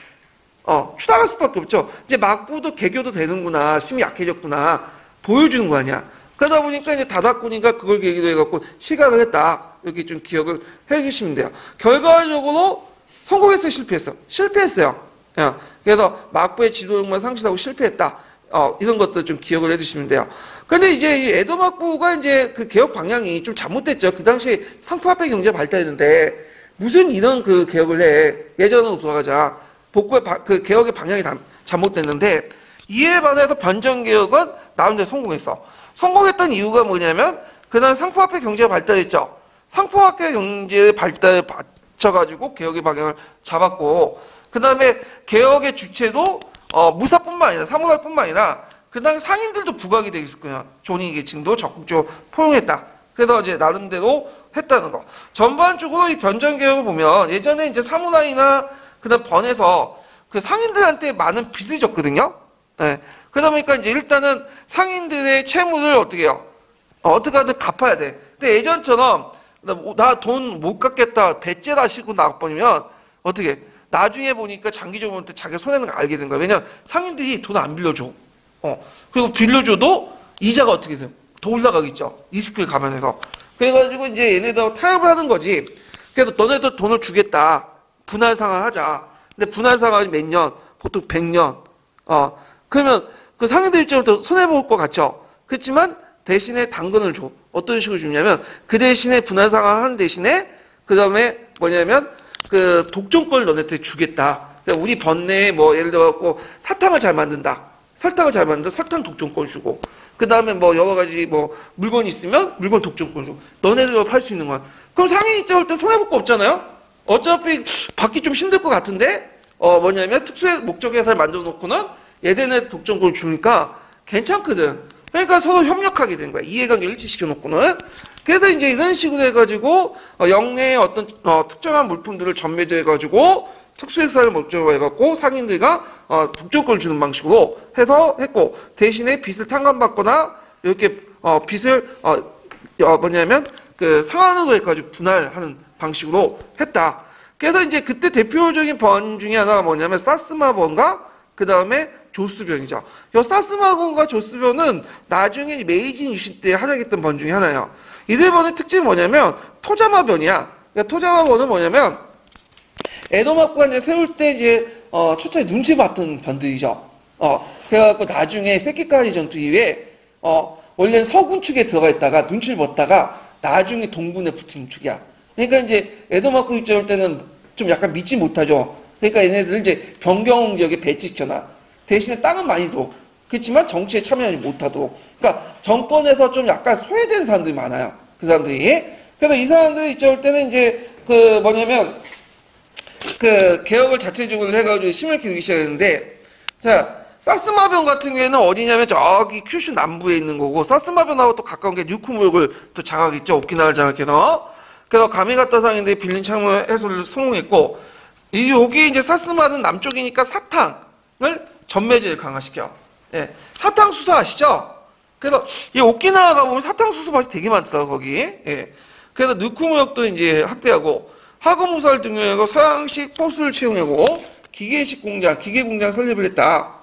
어, 추락할 수밖에 없죠. 이제 막부도 개교도 되는구나. 힘이 약해졌구나. 보여주는 거 아니야. 그러다 보니까 이제 다다꾸니까 그걸 계기로 해갖고 시각을 했다. 이렇게 좀 기억을 해 주시면 돼요. 결과적으로 성공했어요? 실패했어? 실패했어요. 예. 그래서 막부의 지도력만 상실하고 실패했다. 어, 이런 것들 좀 기억을 해 주시면 돼요. 근데 이제 이 에도 막부가 이제 그 개혁 방향이 좀 잘못됐죠. 그 당시에 상품화폐 경제가 발달했는데 무슨 이런 그 개혁을 해. 예전으로 돌아가자. 복구의 바- 그 개혁의 방향이 다- 잘못됐는데 이에 반해서 변전 개혁은 나름대로 성공했어. 성공했던 이유가 뭐냐면 그날 상품화폐 경제가 발달했죠. 상품화폐 경제의 발달에 받쳐가지고 개혁의 방향을 잡았고 그 다음에 개혁의 주체도 어, 무사뿐만 아니라 사무라이뿐만 아니라 그 다음에 상인들도 부각이 되어 있었거든요. 존이 계층도 적극적으로 포용했다. 그래서 이제 나름대로 했다는 거. 전반적으로 이 변전 개혁을 보면 예전에 이제 사무라이나 그다음 번에서 그 상인들한테 많은 빚을 줬거든요. 예. 그러다 보니까 이제 일단은 상인들의 채무를 어떻게 해요? 어, 떻게 하든 갚아야 돼. 근데 예전처럼 나 돈 못 갚겠다 배째다 시고 나가버리면 어떻게 나중에 보니까 장기적으로 볼때 자기가 손해는 걸 알게 된 거야. 왜냐면 상인들이 돈 안 빌려줘. 어. 그리고 빌려줘도 이자가 어떻게 돼요? 더 올라가겠죠. 리스크를 감안해서. 그래가지고 이제 얘네들 타협을 하는 거지. 그래서 너네들 돈을 주겠다. 분할 상환 하자. 근데 분할 상환이 몇 년? 보통 100년. 어. 그러면 그 상인들 입장부터 손해볼 것 같죠? 그렇지만 대신에 당근을 줘. 어떤 식으로 주냐면 그 대신에 분할 상환 하는 대신에 그 다음에 뭐냐면 그 독점권을 너네한테 주겠다. 그러니까 우리 번내에 뭐 예를 들어 갖고 사탕을 잘 만든다. 설탕을 잘 만든다. 설탕 독점권 주고. 그 다음에 뭐 여러 가지 뭐 물건이 있으면 물건 독점권 주고. 너네들 팔수 있는 거야. 그럼 상인 입장을 때 손해볼 거 없잖아요? 어차피 받기 좀 힘들 것 같은데 어 뭐냐면 특수의 목적 회사를 만들어 놓고는 얘네들 독점권을 주니까 괜찮거든. 그러니까 서로 협력하게 된 거야. 이해관계를 일치시켜 놓고는. 그래서 이제 이런 식으로 해가지고 어, 영내의 어떤 어, 특정한 물품들을 전매도 해가지고 특수회사를 목적으로 해갖고 상인들과 어, 독점권을 주는 방식으로 해서 했고 대신에 빚을 탕감받거나 이렇게 어, 빚을 어, 어, 뭐냐면 그 상한으로 해가지고 분할하는 방식으로 했다. 그래서 이제 그때 대표적인 번 중에 하나가 뭐냐면 사스마 번과 그 다음에 조스변이죠. 이 사스마 번과 조스변은 나중에 메이지 유신 때 하자했던 번 중에 하나예요. 이들 번의 특징이 뭐냐면 토자마변이야. 그러니까 토자마번은 뭐냐면 에도막과 이제 세울 때 이제 어, 초창에 눈치 봤던 변들이죠. 어, 그래갖고 나중에 새끼까지 전투 이후에 어, 원래는 서군 축에 들어가 있다가 눈치를 봤다가 나중에 동군에 붙은 축이야. 그러니까 이제 에도막구 입장일 때는 좀 약간 믿지 못하죠. 그러니까 얘네들 이제 변경 지역에 배치시켜놔. 대신에 땅은 많이 줘. 그렇지만 정치에 참여하지 못하도록. 그러니까 정권에서 좀 약간 소외된 사람들이 많아요. 그 사람들이. 그래서 이 사람들 입장일 때는 이제 그 뭐냐면 그 개혁을 자체적으로 해가지고 힘을 기울이기 시작했는데 자 사스마변 같은 경우에는 어디냐면 저기 큐슈 남부에 있는 거고 사스마변하고 또 가까운 게 뉴크무역을 또 장악했죠 오키나와를 장악해서 그래서 가미가타 상인들이 빌린 창문 해소를 성공했고 이 여기 이제 사스마는 남쪽이니까 사탕을 전매제를 강화시켜 예 사탕 수사 아시죠? 그래서 이 오키나와 가 보면 사탕 수수 밭이 되게 많더라고 거기 예 그래서 뉴크무역도 이제 확대하고 화검무사를 등용하고 서양식 포수를 채용하고 기계식 공장, 기계 공장 설립을 했다.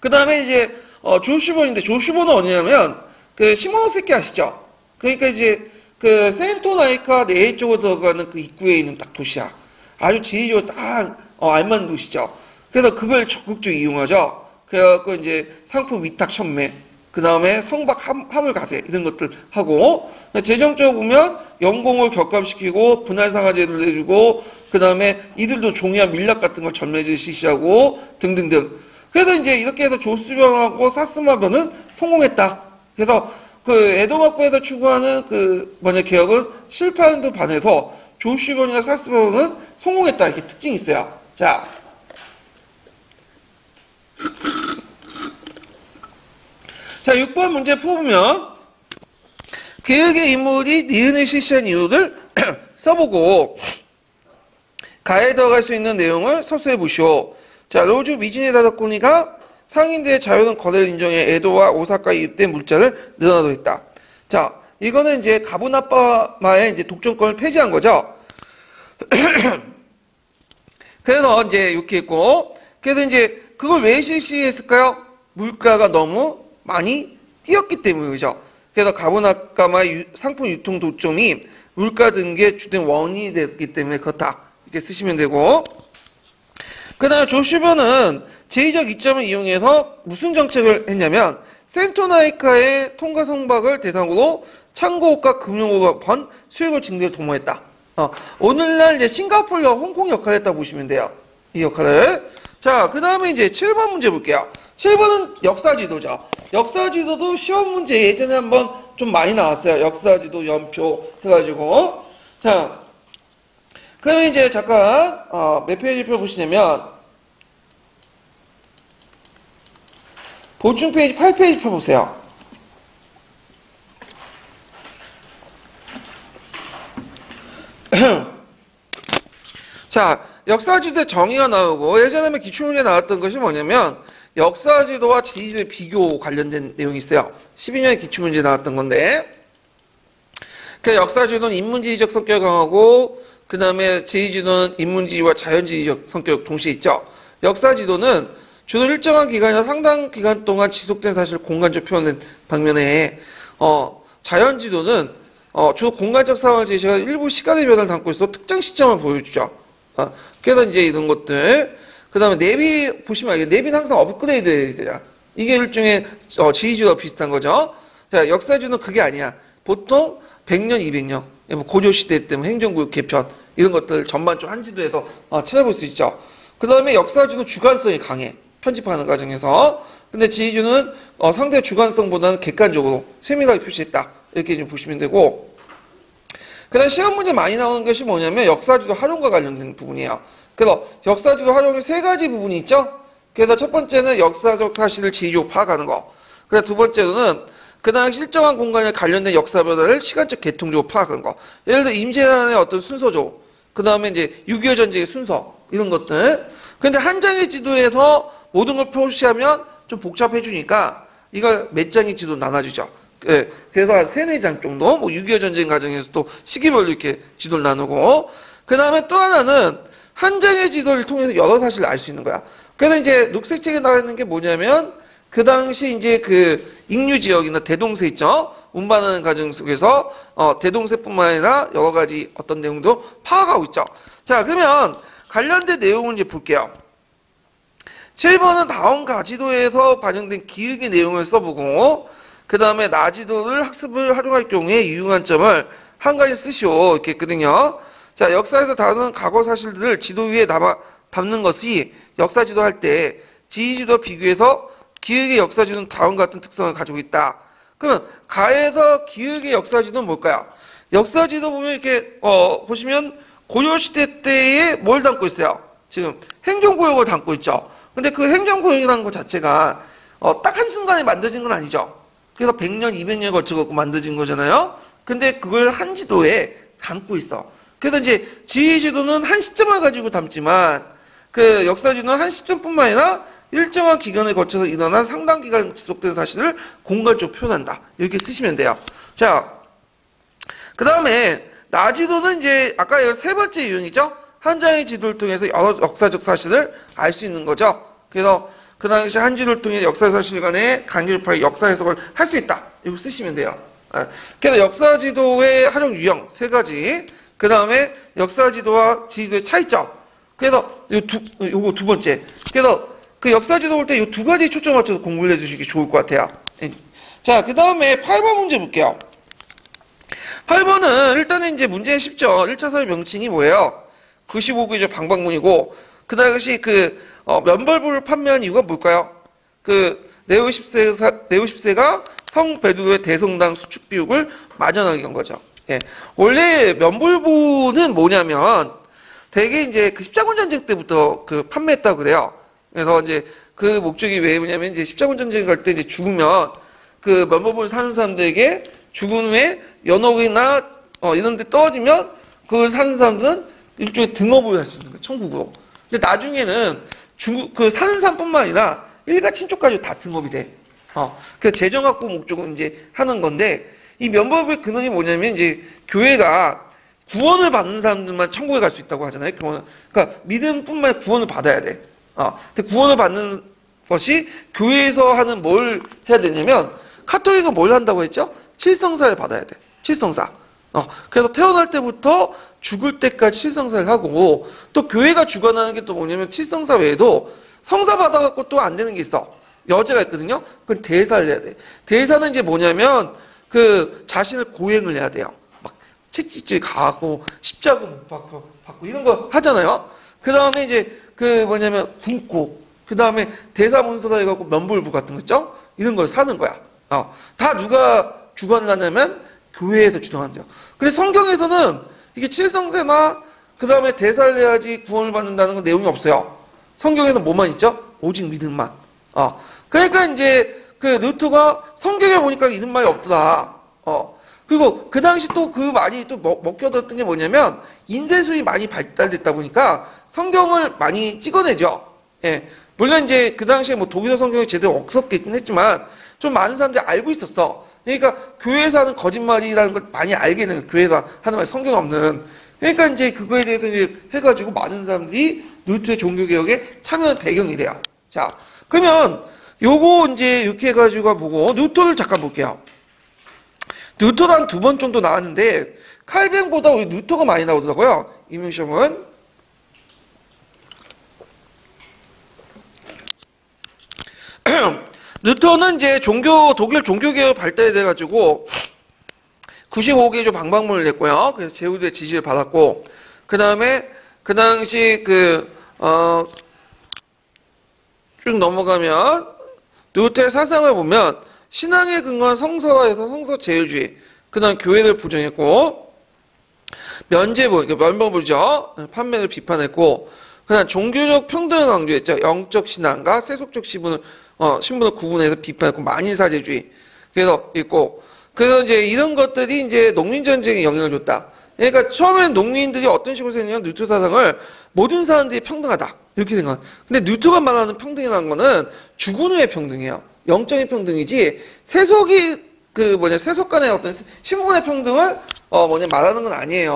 그 다음에 이제 어, 조슈본인데 조슈본은 어디냐면 그 시모노세키 아시죠? 그러니까 이제 그 센토나이카 내에 쪽으로 들어가는 그 입구에 있는 딱 도시야. 아주 지리적으로 딱 어, 알만한 도시죠. 그래서 그걸 적극적으로 이용하죠. 그래갖고 이제 상품 위탁 천매, 그 다음에 성박 함, 화물 가세 이런 것들 하고 재정적으로 보면 연공을 격감시키고 분할 상하제를 내주고 그 다음에 이들도 종이와 밀랍 같은 걸 전매질 실시하고 등등등. 그래서 이제 이렇게 해서 조스병하고 사스마변은 성공했다. 그래서 그 에도막부에서 추구하는 그 뭐냐 개혁은 실패하는 듯 반해서 조슈번이나 사스마변은 성공했다. 이렇게 특징이 있어요. 자. 자, 6번 문제 풀어보면 개혁의 인물이 니은을 실시한 이유를 써보고 가에 들어갈 수 있는 내용을 서술해 보시오. 자, 로주 미진의 다섯코니가 상인들의 자유로운 거래를 인정해 에도와 오사카에 입된 물자를 늘어나도 했다. 자, 이거는 이제 가부나빠마의 이제 독점권을 폐지한 거죠. 그래서 이제 이렇게 했고, 그래서 이제 그걸 왜 실시했을까요? 물가가 너무 많이 뛰었기 때문이죠. 그래서 가보나까마 상품 유통 도점이 물가 등의 주된 원인이 됐기 때문에 그렇다. 이렇게 쓰시면 되고. 그 다음에 조슈버는 제의적 이점을 이용해서 무슨 정책을 했냐면 센토나이카의 통과 성박을 대상으로 창고업과 금융업번 수익을 증대를 도모했다. 어, 오늘날 이제 싱가포르와 홍콩 역할을 했다 보시면 돼요. 이 역할을. 자, 그 다음에 이제 7번 문제 볼게요. 7번은 역사 지도죠. 역사 지도도 시험 문제 예전에 한번 좀 많이 나왔어요. 역사 지도 연표 해가지고. 자, 그러면 이제 잠깐, 어, 몇 페이지표 보시냐면, 보충 페이지 8페이지 펴보세요. 자, 역사지도의 정의가 나오고 예전에 기출문제 나왔던 것이 뭐냐면 역사지도와 지리지도의 비교 관련된 내용이 있어요. 12년에 기출문제 나왔던 건데 그 역사지도는 인문지리적 성격이 강하고 그 다음에 지리지도는 인문지리와 자연지리적 성격 동시에 있죠. 역사지도는 주로 일정한 기간이나 상당 기간 동안 지속된 사실을 공간적 표현된 방면에 어, 자연지도는 어, 주로 공간적 상황을 제시하는 일부 시간의 변화를 담고 있어 특정 시점을 보여주죠. 어, 그래서 이제 이런 것들. 그 다음에 내비 보시면 알겠 내비는 항상 업그레이드 돼야 이게 일종의 어, 지휘주와 비슷한 거죠. 자, 역사주는 그게 아니야. 보통 100년, 200년. 뭐 고려시대 때문에 행정구역 개편 이런 것들 전반적으로 한 지도에서 어, 찾아볼 수 있죠. 그 다음에 역사주는 주관성이 강해. 편집하는 과정에서. 근데 지휘주는 어, 상대 주관성보다는 객관적으로 세밀하게 표시했다. 이렇게 좀 보시면 되고. 그 다음 시험 문제 많이 나오는 것이 뭐냐면 역사주도 활용과 관련된 부분이에요. 그래서 역사주도 활용이 세 가지 부분이 있죠. 그래서 첫 번째는 역사적 사실을 지휘적으로 파악하는 거. 그래서 두 번째로는 그 당시 일정한 공간에 관련된 역사 변화를 시간적 계통적으로 파악하는 거. 예를 들어 임재단의 어떤 순서죠. 그 다음에 이제 6.25 전쟁의 순서 이런 것들. 근데 한 장의 지도에서 모든 걸 표시하면 좀 복잡해지니까 이걸 몇 장의 지도 나눠주죠. 예, 그래서 한 세네 장 정도, 뭐 6.25 전쟁 과정에서 또 시기별로 이렇게 지도를 나누고, 그 다음에 또 하나는 한 장의 지도를 통해서 여러 사실을 알 수 있는 거야. 그래서 이제 녹색책에 나와 있는 게 뭐냐면, 그 당시 이제 그 익류 지역이나 대동세 있죠? 운반하는 과정 속에서, 어, 대동세뿐만 아니라 여러 가지 어떤 내용도 파악하고 있죠. 자, 그러면 관련된 내용을 이제 볼게요. 7번은 다음 가지도에서 반영된 기획의 내용을 써보고, 그 다음에 나지도를 학습을 활용할 경우에 유용한 점을 한 가지 쓰시오. 이렇게 했거든요. 자, 역사에서 다루는 과거 사실들을 지도 위에 남아, 담는 것이 역사 지도 할 때 지휘지도와 비교해서 기획의 역사 지도는 다음과 같은 특성을 가지고 있다. 그러면 가에서 기획의 역사 지도는 뭘까요? 역사 지도 보면 이렇게 어, 보시면 고려시대 때에 뭘 담고 있어요? 지금 행정구역을 담고 있죠. 근데 그 행정구역이라는 것 자체가 어, 딱 한순간에 만들어진 건 아니죠. 그래서 100년, 200년에 걸쳐 갖고 만들어진 거잖아요. 근데 그걸 한 지도에 담고 있어. 그래서 이제 지휘 지도는 한 시점을 가지고 담지만 그 역사 지도는 한 시점뿐만 아니라 일정한 기간에 거쳐서 일어난 상당 기간 지속된 사실을 공간적으로 표현한다. 이렇게 쓰시면 돼요. 자, 그 다음에 나지도는 이제 아까 세 번째 유형이죠. 한 장의 지도를 통해서 여러 역사적 사실을 알 수 있는 거죠. 그래서 그 당시 한 지도를 통해 역사 사실 간의 간결파의 역사 해석을 할 수 있다. 이거 쓰시면 돼요. 예. 그래서 역사 지도의 하정 유형 세 가지. 그 다음에 역사 지도와 지도의 차이점. 그래서 요 두, 요거 두 번째. 그래서 그 역사 지도 볼때이두 가지 초점 맞춰서 공부를 해주시기 좋을 것 같아요. 예. 자, 그 다음에 8번 문제 볼게요. 8번은 일단은 이제 문제 쉽죠. 1차 사회 명칭이 뭐예요? 95구이죠. 방방문이고 그 당시 그 어, 면벌부를 판매한 이유가 뭘까요? 그 네오 10세 네오 10세가 성배두의 대성당 수축 비육을 마련하게 한 거죠. 예. 원래 면벌부는 뭐냐면 대개 이제 그 십자군 전쟁 때부터 그 판매했다고 그래요. 그래서 이제 그 목적이 왜 뭐냐면 이제 십자군 전쟁 갈 때 이제 죽으면 그 면벌부를 사는 사람들에게 죽은 후에 연옥이나 어, 이런 데 떨어지면 그걸 사는 사람들은 일종의 등업을 할 수 있는 거예요. 천국으로. 근데 나중에는 중국 그 사람뿐만 아니라 일가 친족까지 다 등업이 돼. 어. 그 재정 확보 목적은 이제 하는 건데 이 면법의 근원이 뭐냐면 이제 교회가 구원을 받는 사람들만 천국에 갈 수 있다고 하잖아요. 구원. 그러니까 믿음뿐만 구원을 받아야 돼. 어. 근데 구원을 받는 것이 교회에서 하는 뭘 해야 되냐면 카톨릭은 뭘 한다고 했죠? 칠성사를 받아야 돼. 칠성사. 어, 그래서 태어날 때부터 죽을 때까지 칠성사를 하고 또 교회가 주관하는 게 또 뭐냐면 칠성사 외에도 성사 받아갖고 또 안 되는 게 있어. 여제가 있거든요. 그건 대사를 해야 돼. 대사는 이제 뭐냐면 그 자신을 고행을 해야 돼요. 막 채찍질 가고 십자가 못 받고, 받고 이런 거 하잖아요. 그 다음에 이제 그 뭐냐면 굶고 그 다음에 대사 문서다 해갖고 면불부 같은 거 있죠? 이런 걸 사는 거야. 어, 다 누가 주관을 하냐면 교회에서 주장한대요. 근데 성경에서는 이게 칠성세나 그 다음에 대사를 해야지 구원을 받는다는 건 내용이 없어요. 성경에는 뭐만 있죠? 오직 믿음만. 어. 그러니까 이제 그 루트가 성경에 보니까 이런 말이 없더라. 어. 그리고 그 당시 또그 말이 또 먹, 먹혀들었던 게 뭐냐면 인쇄술이 많이 발달됐다 보니까 성경을 많이 찍어내죠. 예. 물론 이제 그 당시에 뭐 독일어 성경이 제대로 없었겠긴 했지만 좀 많은 사람들이 알고 있었어. 그러니까 교회에서 하는 거짓말이라는 걸 많이 알게 되는 교회에서 하는 말 성경 없는. 그러니까 이제 그거에 대해서 이제 해가지고 많은 사람들이 루트의 종교개혁에 참여한 배경이 돼요. 자, 그러면 요거 이제 이렇게 해가지고 보고 뉴턴을 잠깐 볼게요. 뉴턴 한두 번 정도 나왔는데 칼뱅보다 우리 뉴턴가 많이 나오더라고요. 이명 시험은. 뉴턴은 이제 종교 독일 종교개혁 발달이 돼가지고 95개조 방방문을 냈고요. 그래서 제후드의 지지를 받았고 그 다음에 그 당시 그 어, 쭉 넘어가면 뉴턴의 사상을 보면 신앙에 근거한 성서에서 성서 제일주의 그 다음 교회를 부정했고 면제부 면범부죠 판매를 비판했고 그다음 종교적 평등을 강조했죠. 영적 신앙과 세속적 신분을 어, 신분을 구분해서 비판했고 만인사제주의 그래서 있고 그래서 이제 이런 것들이 이제 농민 전쟁에 영향을 줬다. 그러니까 처음엔 농민들이 어떤 식으로 생각하면 뉴트 사상을 모든 사람들이 평등하다 이렇게 생각. 근데 뉴트가 말하는 평등이라는 거는 죽은 후의 평등이에요. 영적인 평등이지 세속이 그 뭐냐 세속 간의 어떤 신분의 평등을 어 뭐냐 말하는 건 아니에요.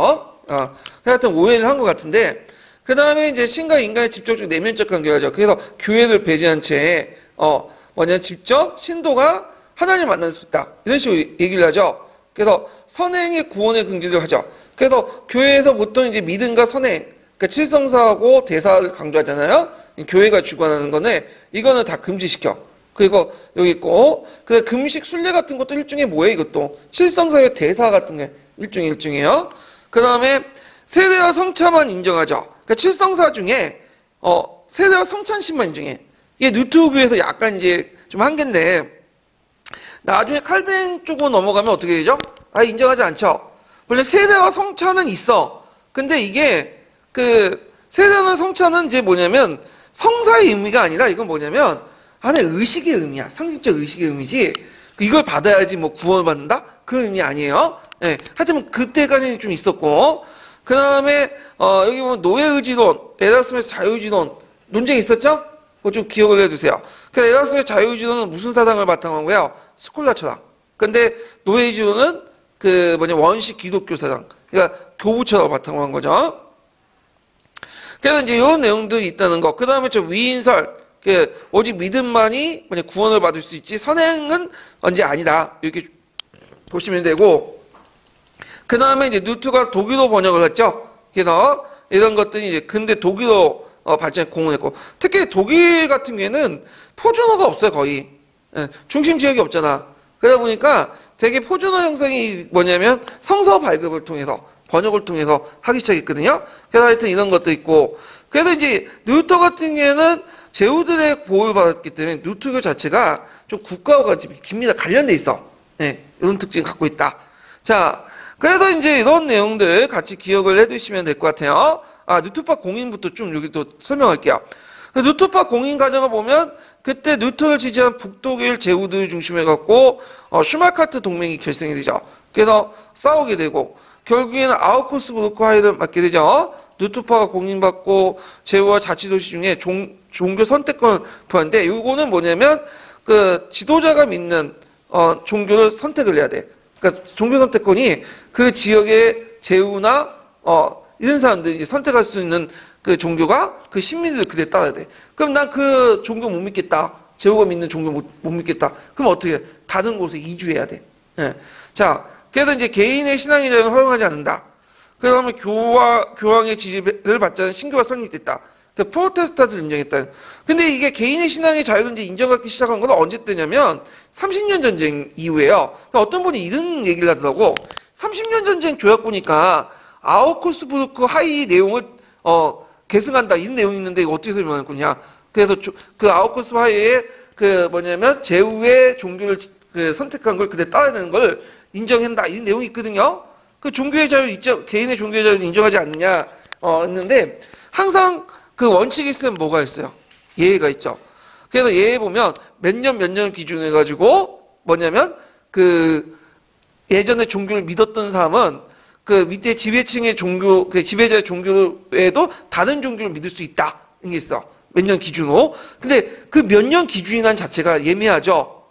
어, 하여튼 오해를 한 것 같은데 그 다음에 이제 신과 인간의 직접적 내면적 관계가죠. 그래서 교회를 배제한 채, 어, 뭐냐, 직접 신도가 하나님을 만날 수 있다. 이런 식으로 얘기를 하죠. 그래서 선행의 구원의 긍지를 하죠. 그래서 교회에서 보통 이제 믿음과 선행, 그러니까 칠성사하고 대사를 강조하잖아요. 교회가 주관하는 거는 이거는 다 금지시켜. 그리고 여기 있고, 그 금식 순례 같은 것도 일종의 뭐예요, 이것도? 칠성사의 대사 같은 게 일종의 일종이에요. 그 다음에 세대와 성차만 인정하죠. 그러니까 칠성사 중에 어, 세대와 성찬신만 인정해. 이게 뉴트교에서 약간 이제 좀 한계인데 나중에 칼뱅 쪽으로 넘어가면 어떻게 되죠? 아 인정하지 않죠. 원래 세대와 성찬은 있어. 근데 이게 그 세대와 성찬은 이제 뭐냐면 성사의 의미가 아니라 이건 뭐냐면 안에 의식의 의미야. 상징적 의식의 의미지. 이걸 받아야지 뭐 구원을 받는다? 그런 의미 아니에요. 예. 네. 하여튼 그때까지는 좀 있었고 그 다음에 어, 여기 보면 노예의지론, 에라스무스의 자유의지론 논쟁이 있었죠? 그거 좀 기억을 해두세요. 그 에라스무스의 자유의지론은 무슨 사상을 바탕한 거예요? 스콜라 철학. 근데 노예의지론은 그 뭐냐 원시 기독교 사상, 그러니까 교부 철학을 바탕한 거죠. 그래서 이제 이런 내용들이 있다는 거. 그 다음에 저 의인설. 그 오직 믿음만이 뭐냐, 구원을 받을 수 있지 선행은 언제 아니다. 이렇게 보시면 되고. 그 다음에 이제 뉴트가 독일어 번역을 했죠. 그래서 이런 것들이 이제 근데 독일어 어, 발전에 공헌했고 특히 독일 같은 경우에는 표준어가 없어요 거의 예, 중심 지역이 없잖아. 그러다 보니까 되게 표준어 형성이 뭐냐면 성서 발급을 통해서 번역을 통해서 하기 시작했거든요. 그래서 하여튼 이런 것도 있고 그래서 이제 뉴터 같은 경우에는 제후들의 보호를 받았기 때문에 뉴트교 자체가 좀 국가와 같이 긴밀하게 관련돼 있어. 예, 이런 특징을 갖고 있다. 자, 그래서 이제 이런 내용들 같이 기억을 해두시면 될 것 같아요. 아, 뉴트파 공인부터 좀 여기 또 설명할게요. 그 뉴트파 공인 과정을 보면 그때 뉴턴을 지지한 북독일 제후들 중심해 갖고 어, 슈마카트 동맹이 결성이 되죠. 그래서 싸우게 되고 결국에는 아우쿠스부르크 화해를 맞게 되죠. 뉴트파가 공인받고 제후와 자치도시 중에 종, 종교 선택권을 부여하는데 이거는 뭐냐면 그 지도자가 믿는 어, 종교를 선택을 해야 돼. 그러니까 종교 선택권이 그 지역의 제후나 어, 이런 사람들이 선택할 수 있는 그 종교가 그 신민들 그대로 따라야 돼. 그럼 난 그 종교 못 믿겠다. 제후가 믿는 종교 못, 못 믿겠다. 그럼 어떻게 해? 다른 곳에 이주해야 돼. 예. 자, 그래서 이제 개인의 신앙이자는 허용하지 않는다. 그러면 교화, 교황의 지지를 않은 신교가 설립됐다. 그 프로테스탄트를 인정했다. 근데 이게 개인의 신앙의 자유를 이제 인정받기 시작한 건 언제 때냐면 30년 전쟁 이후에요. 그러니까 어떤 분이 이런 얘기를 하더라고. 30년 전쟁 조약 보니까 아우크스부르크 화의 내용을 어, 계승한다 이런 내용이 있는데 어떻게 설명할 거냐. 그래서 조, 그 아우크스 화의에 그 뭐냐면 제후의 종교를 그 선택한 걸 그대로 따라야 되는 걸 인정한다 이런 내용이 있거든요. 그 종교의 자유 있죠. 개인의 종교의 자유를 인정하지 않느냐 어, 했는데 항상 그 원칙이 있으면 뭐가 있어요? 예외가 있죠. 그래서 예에 보면 몇 년 몇 년 기준으로 해가지고 뭐냐면 그 예전에 종교를 믿었던 사람은 그 밑에 지배층의 종교, 그 지배자의 종교 외에도 다른 종교를 믿을 수 있다. 이게 있어. 몇 년 기준으로. 근데 그 몇 년 기준이란 자체가 예매하죠.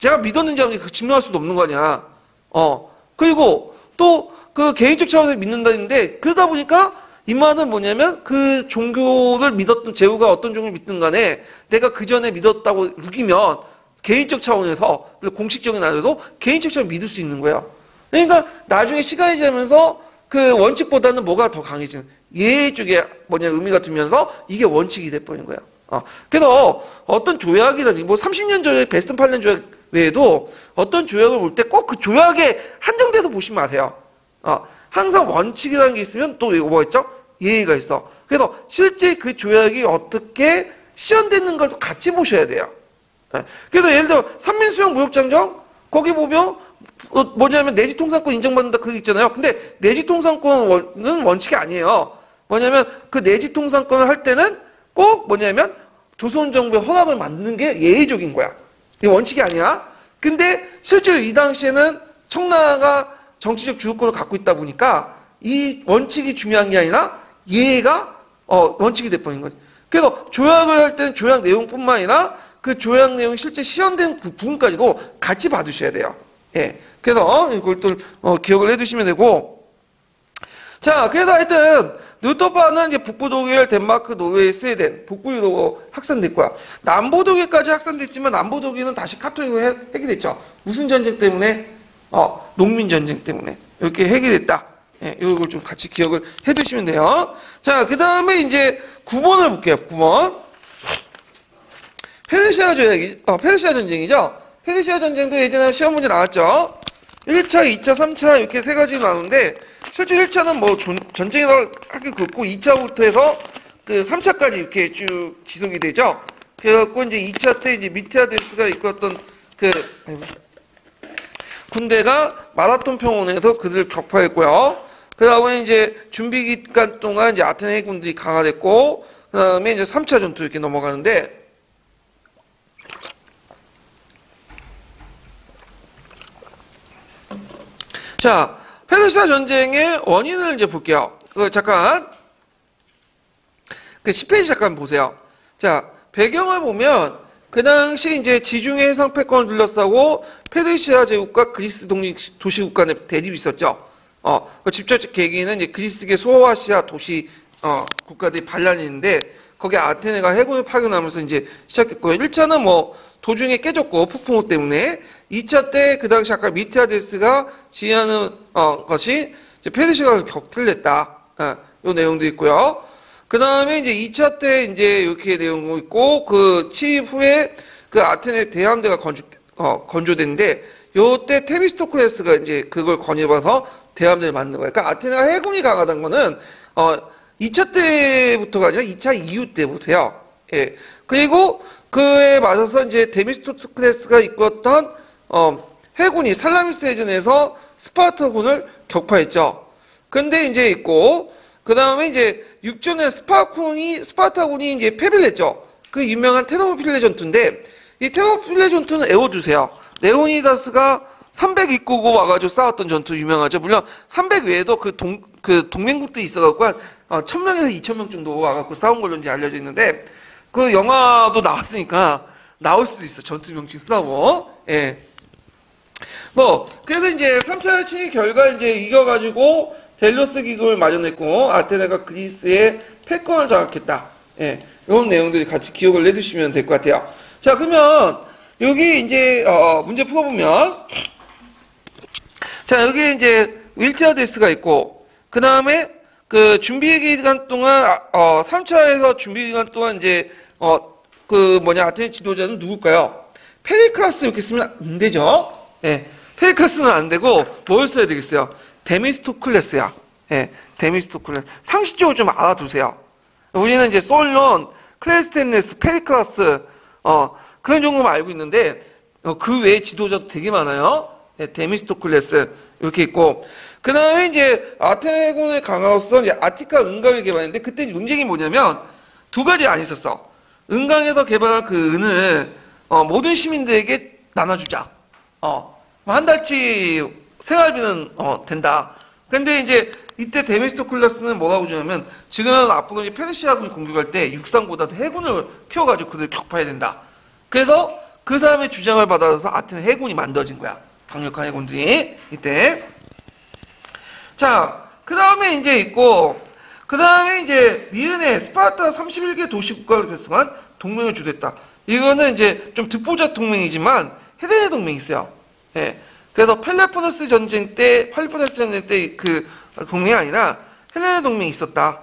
제가 믿었는지 아닌지 그 증명할 수도 없는 거 아니야. 어. 그리고 또 그 개인적 차원에서 믿는다는데 그러다 보니까 이 말은 뭐냐면 그 종교를 믿었던 제후가 어떤 종교를 믿든 간에 내가 그 전에 믿었다고 우기면 개인적 차원에서 공식적인 안에도 개인적 차원 믿을 수 있는 거예요. 그러니까 나중에 시간이 지나면서 그 원칙보다는 뭐가 더 강해지는 예 쪽에 뭐냐 의미가 들면서 이게 원칙이 돼버린 거야. 어. 그래서 어떤 조약이든지 뭐 30년 전에 베스트 8년 조약 외에도 어떤 조약을 볼 때 꼭 그 조약에 한정돼서 보시면 아세요. 어. 항상 원칙이라는 게 있으면 또 이거 뭐 있죠? 예의가 있어. 그래서 실제 그 조약이 어떻게 시연되는 걸 같이 보셔야 돼요. 예. 그래서 예를 들어 삼민수용 무역장정 거기 보면 어, 뭐냐면 내지 통상권 인정받는다 그게 있잖아요. 근데 내지 통상권은 원칙이 아니에요. 뭐냐면 그 내지 통상권을 할 때는 꼭 뭐냐면 조선 정부의 허락을 받는 게 예의적인 거야. 이게 원칙이 아니야. 근데 실제로 이 당시에는 청나라가 정치적 주도권을 갖고 있다 보니까 이 원칙이 중요한 게 아니라 예가 어, 원칙이 돼버린 거지. 그래서 조약을 할 때는 조약 내용뿐만 아니라 그 조약 내용이 실제 시연된 그 부분까지도 같이 봐두셔야 돼요. 예. 그래서 이걸 또 어, 기억을 해두시면 되고. 자, 그래서 하여튼 뉴토파는 이제 북부 독일, 덴마크, 노르웨이, 스웨덴, 북부 유럽 확산됐고요. 남부 독일까지 확산됐지만 남부 독일은 다시 카톨릭으로 해결됐죠. 무슨 전쟁 때문에? 어, 농민 전쟁 때문에 이렇게 해결됐다. 예, 이걸 좀 같이 기억을 해두시면 돼요. 자, 그 다음에 이제 9번을 볼게요. 9번. 페르시아 조약이, 어, 페르시아 전쟁이죠. 페르시아 전쟁도 예전에 시험 문제 나왔죠. 1차, 2차, 3차 이렇게 세 가지 나오는데 실제 1차는 뭐 전, 쟁이라고 하기 그렇고 2차부터 해서 그 3차까지 이렇게 쭉 지속이 되죠. 그래갖고 이제 2차 때 이제 미티아데스가 이끌었던 그 군대가 마라톤 평원에서 그들을 격파했고요. 그 다음에 이제 준비 기간 동안 이제 아테네 해군들이 강화됐고, 그 다음에 이제 3차 전투 이렇게 넘어가는데, 자, 페르시아 전쟁의 원인을 이제 볼게요. 그 잠깐 그 10페이지 잠깐 보세요. 자, 배경을 보면 그 당시 이제 지중해 해상 패권을 둘러싸고 페르시아 제국과 그리스 독립 도시국 간의 대립이 있었죠. 어, 그 직접적 계기는 이제 그리스계 소아시아 도시 어, 국가들이 반란이 있는데 거기 아테네가 해군을 파견하면서 이제 시작했고요. 1차는 뭐 도중에 깨졌고 폭풍우 때문에 2차 때 그 당시 아까 미티아데스가 지휘하는 어, 것이 페르시아가 격틀냈다. 어, 요 내용도 있고요. 그 다음에 이제 2차 때 이제 이렇게 내용도 있고 그 취입 후에 그 아테네 대함대가 건조, 어, 건조됐는데 요때 테미스토클레스가 이제 그걸 권유해봐서 대함대를 만든 거예요. 그러니까 아테네가 해군이 강하다는 거는 어 2차 때부터가 아니라 2차 이후 때부터요. 예. 그리고 그에 맞아서 이제 테미스토클레스가 이끌었던 어 해군이 살라미스 해전에서 스파르타군을 격파했죠. 근데 이제 있고 그 다음에 이제 육전에 스파군이 스파르타군이 이제 패배를 했죠. 그 유명한 테르모필레 전투인데 이 테르모필레 전투는 외워두세요. 레오니다스가 300 이끌고 와가지고 싸웠던 전투 유명하죠. 물론 300 외에도 그 동, 그 동맹국도 있어갖고 한 어, 1000명에서 2000명 정도 와갖고 싸운 걸로 이제 알려져 있는데 그 영화도 나왔으니까 나올 수도 있어. 전투 명칭 쓰라고. 예. 뭐, 그래서 이제 3차 침입 결과 이제 이겨가지고 델로스 기금을 마련했고 아테네가 그리스의 패권을 장악했다. 예. 이런 내용들이 같이 기억을 내두시면 될 것 같아요. 자, 그러면 여기 이제 어, 문제 풀어보면 자 여기 이제 밀티아데스가 있고 그 다음에 그 준비 기간 동안 아, 어, 3차에서 준비 기간 동안 이제 어, 그 뭐냐 아테네 지도자는 누굴까요? 페리클레스 이렇게 쓰면 안 되죠. 예. 페리클레스는 안 되고 뭘 써야 되겠어요? 테미스토클레스야. 예. 테미스토클레스. 상식적으로 좀 알아두세요. 우리는 이제 솔론, 클레이스테네스, 페리클레스 어, 그런 정도만 알고 있는데 어, 그 외에 지도자도 되게 많아요. 네, 데미스토클레스 이렇게 있고 그 다음에 이제 아테네군의 강화로서 이제 아티카 은강을 개발했는데 그때 논쟁이 뭐냐면 두 가지 안 있었어. 은강에서 개발한 그 은을 어, 모든 시민들에게 나눠주자. 어, 뭐한 달치 생활비는 어, 된다. 근데 이제 이때 데미스토클레스는 뭐라고 주냐면 지금 앞으로 이제 페르시아군이 공격할 때 육상보다 해군을 키워가지고 그들 격파해야 된다. 그래서 그 사람의 주장을 받아서 아테네 해군이 만들어진 거야. 강력한 해군들이 이때. 자, 그 다음에 이제 있고 그 다음에 이제 니은의 스파르타 31개 도시 국가를 결성한 동맹을 주도했다. 이거는 이제 좀 듣보잡 동맹이지만 헬레네 동맹이 있어요. 예. 그래서 펠로폰네소스 전쟁 때, 펠로폰네소스 전쟁 때 그 동맹이 아니라 헬레네 동맹이 있었다.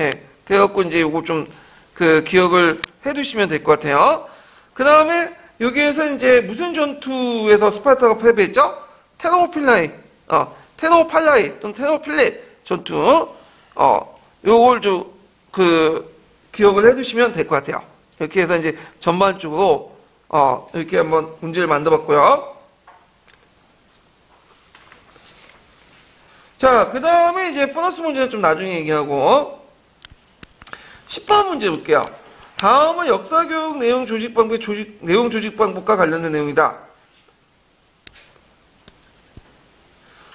예. 그래갖고 이제 요거 좀 그 기억을 해두시면 될 것 같아요. 그 다음에 여기에서 이제 무슨 전투에서 스파르타가 패배했죠? 테노필라이, 어, 테노팔라이 또는 테노필레 전투, 어, 요걸 좀 그 기억을 해두시면 될 것 같아요. 이렇게 해서 이제 전반적으로 어, 이렇게 한번 문제를 만들어봤고요. 자, 그 다음에 이제 보너스 문제는 좀 나중에 얘기하고 10번 문제 볼게요. 다음은 역사교육 내용 조직 방법, 조직, 내용 조직 방법과 관련된 내용이다.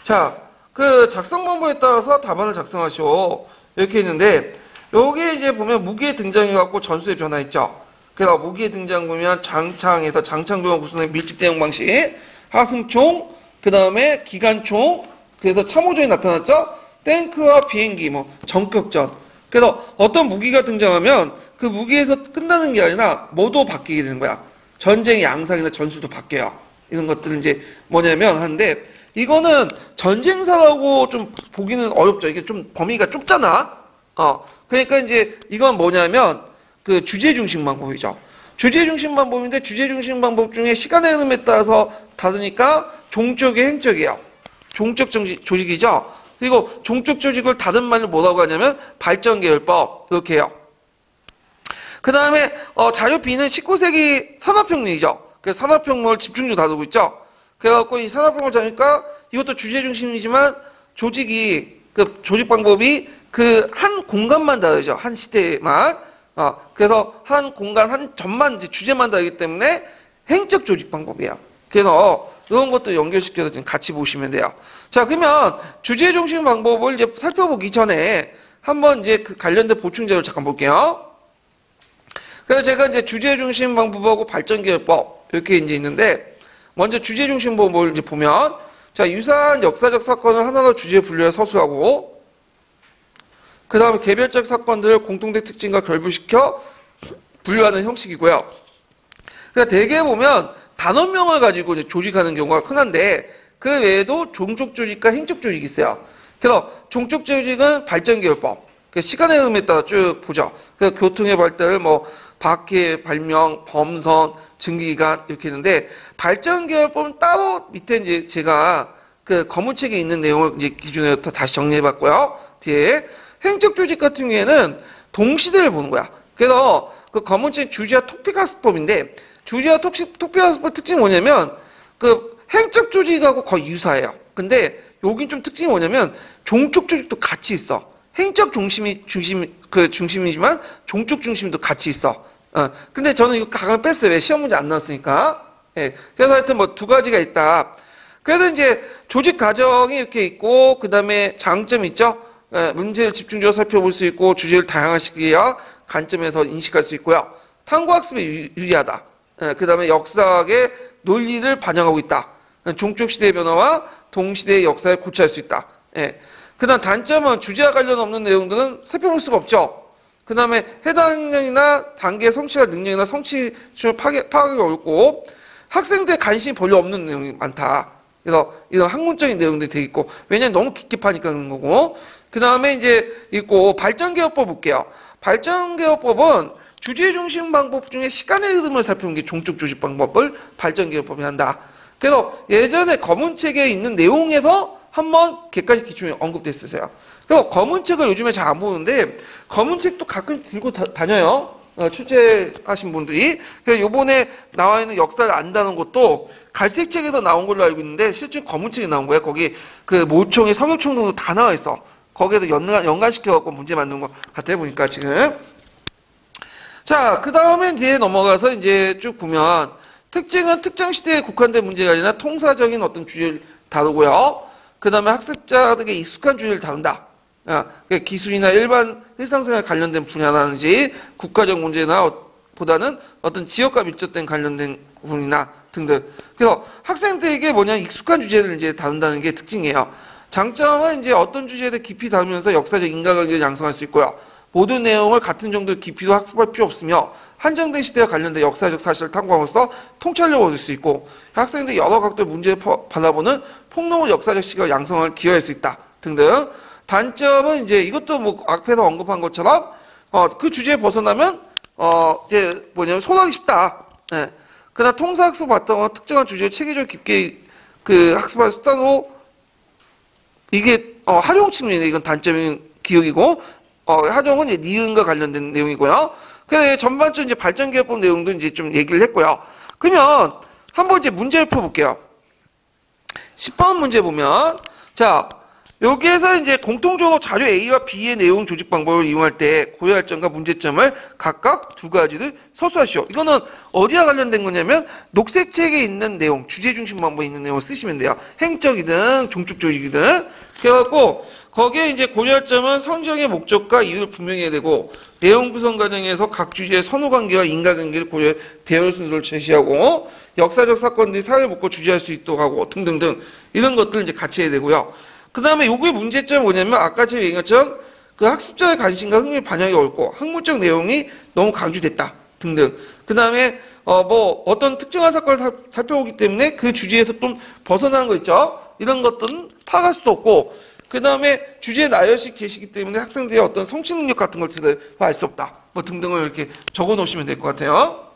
자, 그 작성 방법에 따라서 답안을 작성하시오. 이렇게 했는데, 여기에 이제 보면 무기의 등장해갖고 전술의 변화했죠. 그래서 무기의 등장 보면 장창에서 장창병원 구성의 밀집 대응 방식, 하승총, 그 다음에 기관총, 그래서 참호전이 나타났죠. 탱크와 비행기, 뭐 전격전. 그래서 어떤 무기가 등장하면 그 무기에서 끝나는 게 아니라 뭐도 바뀌게 되는 거야. 전쟁의 양상이나 전술도 바뀌어요. 이런 것들은 이제 뭐냐면 하는데 이거는 전쟁사라고 좀 보기는 어렵죠. 이게 좀 범위가 좁잖아. 어, 그러니까 이제 이건 뭐냐면 그 주제 중심 방법이죠. 주제 중심 방법인데 주제 중심 방법 중에 시간의 흐름에 따라서 다르니까 종적이 행적이에요. 종적 정식, 조직이죠. 그리고 종적 조직을 다른 말로 뭐라고 하냐면 발전계열법 이렇게 해요. 그 다음에 어, 자유비는 19세기 산업혁명이죠. 그래서 산업혁명을 집중적으로 다루고 있죠. 그래갖고 이 산업혁명을 다니까 이것도 주제 중심이지만 조직이 그 조직 방법이 그 한 공간만 다르죠. 한 시대만. 어, 그래서 한 공간 한 점만 주제만 다르기 때문에 행적 조직 방법이에요. 그래서 이런 것도 연결시켜서 좀 같이 보시면 돼요. 자, 그러면 주제 중심 방법을 이제 살펴보기 전에 한번 이제 그 관련된 보충 자료를 잠깐 볼게요. 그래서 제가 이제 주제 중심 방법하고 발전 계열법 이렇게 이제 있는데 먼저 주제 중심 방법을 이제 보면 자, 유사한 역사적 사건을 하나로 주제 분류해 서술하고 그 다음에 개별적 사건들을 공통된 특징과 결부시켜 분류하는 형식이고요. 그러니까 대개 보면 단원명을 가지고 조직하는 경우가 흔한데 그 외에도 종족 조직과 행적 조직이 있어요. 그래서 종족 조직은 발전기율법, 그 시간의 흐름에 따라 쭉 보죠. 그 교통의 발달, 뭐 바퀴 발명, 범선, 증기기간 이렇게 있는데 발전기율법은 따로 밑에 이제 제가 그 검은 책에 있는 내용을 이제 기준으로 다시 정리해봤고요. 뒤에 행적 조직 같은 경우에는 동시대를 보는 거야. 그래서 그 검은책 주지와 토픽학습법인데 주지와 토픽, 토픽학습법 특징이 뭐냐면 그 행적 조직하고 거의 유사해요. 근데 여긴 좀 특징이 뭐냐면 종족 조직도 같이 있어. 행적 중심이 중심 그 중심이지만 종족 중심도 같이 있어. 어, 근데 저는 이거 가강 뺐어요. 왜 시험 문제 안 나왔으니까. 예. 그래서 하여튼 뭐 두 가지가 있다. 그래서 이제 조직 과정이 이렇게 있고 그다음에 장점이 있죠. 예, 문제를 집중적으로 살펴볼 수 있고 주제를 다양화시키기야 관점에서 인식할 수 있고요. 탐구학습에 유- 유리하다. 예, 그다음에 역사학의 논리를 반영하고 있다. 예, 종족 시대의 변화와 동시대의 역사를 고찰할 수 있다. 예. 그다음 단점은 주제와 관련 없는 내용들은 살펴볼 수가 없죠. 그 다음에 해당 능력이나 단계의 성취가 능력이나 성취 수를 파악하기, 파악하기 어렵고 학생들의 관심이 별로 없는 내용이 많다. 그래서 이런 학문적인 내용들이 되어 있고 왜냐면 너무 깊게 파니까 그런 거고 그 다음에 이제 있고 발전개혁법 볼게요. 발전개혁법은 주제 중심 방법 중에 시간의 흐름을 살피는 게 종족 조직 방법을 발전개혁법이 한다. 그래서 예전에 검은책에 있는 내용에서 한번 객관식 기준이 언급됐었어요. 그래서 검은책을 요즘에 잘 안 보는데 검은책도 가끔 들고 다, 다녀요. 어, 출제하신 분들이. 요번에 나와 있는 역사를 안다는 것도 갈색책에서 나온 걸로 알고 있는데 실제 검은책에 나온 거예요. 거기 그 모총의 성역총 등도 다 나와 있어. 거기에서 연관, 연관시켜갖고 문제 만든 것 같아 보니까 지금. 자, 그 다음에 뒤에 넘어가서 이제 쭉 보면 특징은 특정 시대에 국한된 문제가 아니라 통사적인 어떤 주제를 다루고요. 그 다음에 학습자들에게 익숙한 주제를 다룬다. 아, 그 기술이나 일반 일상생활 관련된 분야라든지 국가적 문제나 어- 보다는 어떤 지역과 밀접된 관련된 부분이나 등등. 그래서 학생들에게 뭐냐 익숙한 주제를 이제 다룬다는 게 특징이에요. 장점은 이제 어떤 주제에 대해 깊이 다루면서 역사적 인과관계를 양성할 수 있고요. 모든 내용을 같은 정도의 깊이로 학습할 필요 없으며 한정된 시대와 관련된 역사적 사실을 탐구함으로써 통찰력을 얻을 수 있고 학생들이 여러 각도의 문제를 퍼- 바라보는 폭넓은 역사적 시각 양성을 기여할 수 있다 등등 단점은 이제 이것도 뭐 앞에서 언급한 것처럼 어, 그 주제에 벗어나면 어, 이제 뭐냐면 손하기 쉽다. 예. 그러나 통사학습 바탕으로 특정한 주제를 체계적으로 깊게 그 학습할 수단으로 이게 어, 활용 측면에 이건 단점인 기억이고 어, 활용은 이제 니은과 관련된 내용이고요. 그래서 전반적인 이제 발전 기업법 내용도 이제 좀 얘기를 했고요. 그러면 한번 이제 문제를 풀어볼게요. 10번 문제 보면 자 여기에서 이제 공통적으로 자료 A와 B의 내용 조직 방법을 이용할 때 고려할 점과 문제점을 각각 두 가지를 서술하시오. 이거는 어디와 관련된 거냐면 녹색 책에 있는 내용, 주제 중심 방법에 있는 내용을 쓰시면 돼요. 행적이든 종축 조직이든. 그래갖고 거기에 이제 고려할 점은 성정의 목적과 이유를 분명히 해야 되고 내용 구성 과정에서 각 주제의 선호 관계와 인과 관계를 고려 배열 순서를 제시하고 역사적 사건들이 사회를 묶고 주제할 수 있도록 하고 등등등 이런 것들을 이제 같이 해야 되고요. 그 다음에 요구의 문제점은 뭐냐면 아까 제가 얘기한 것처럼 그 학습자의 관심과 흥미를 반영이 어렵고 학문적 내용이 너무 강조됐다 등등. 그 다음에 어 뭐 어떤 특정한 사건을 살- 살펴보기 때문에 그 주제에서 좀 벗어나는 거 있죠. 이런 것들은 파악할 수도 없고 그 다음에 주제 나열식 제시기 때문에 학생들의 어떤 성취 능력 같은 걸 제대로 알 수 없다. 뭐 등등을 이렇게 적어 놓으시면 될 것 같아요.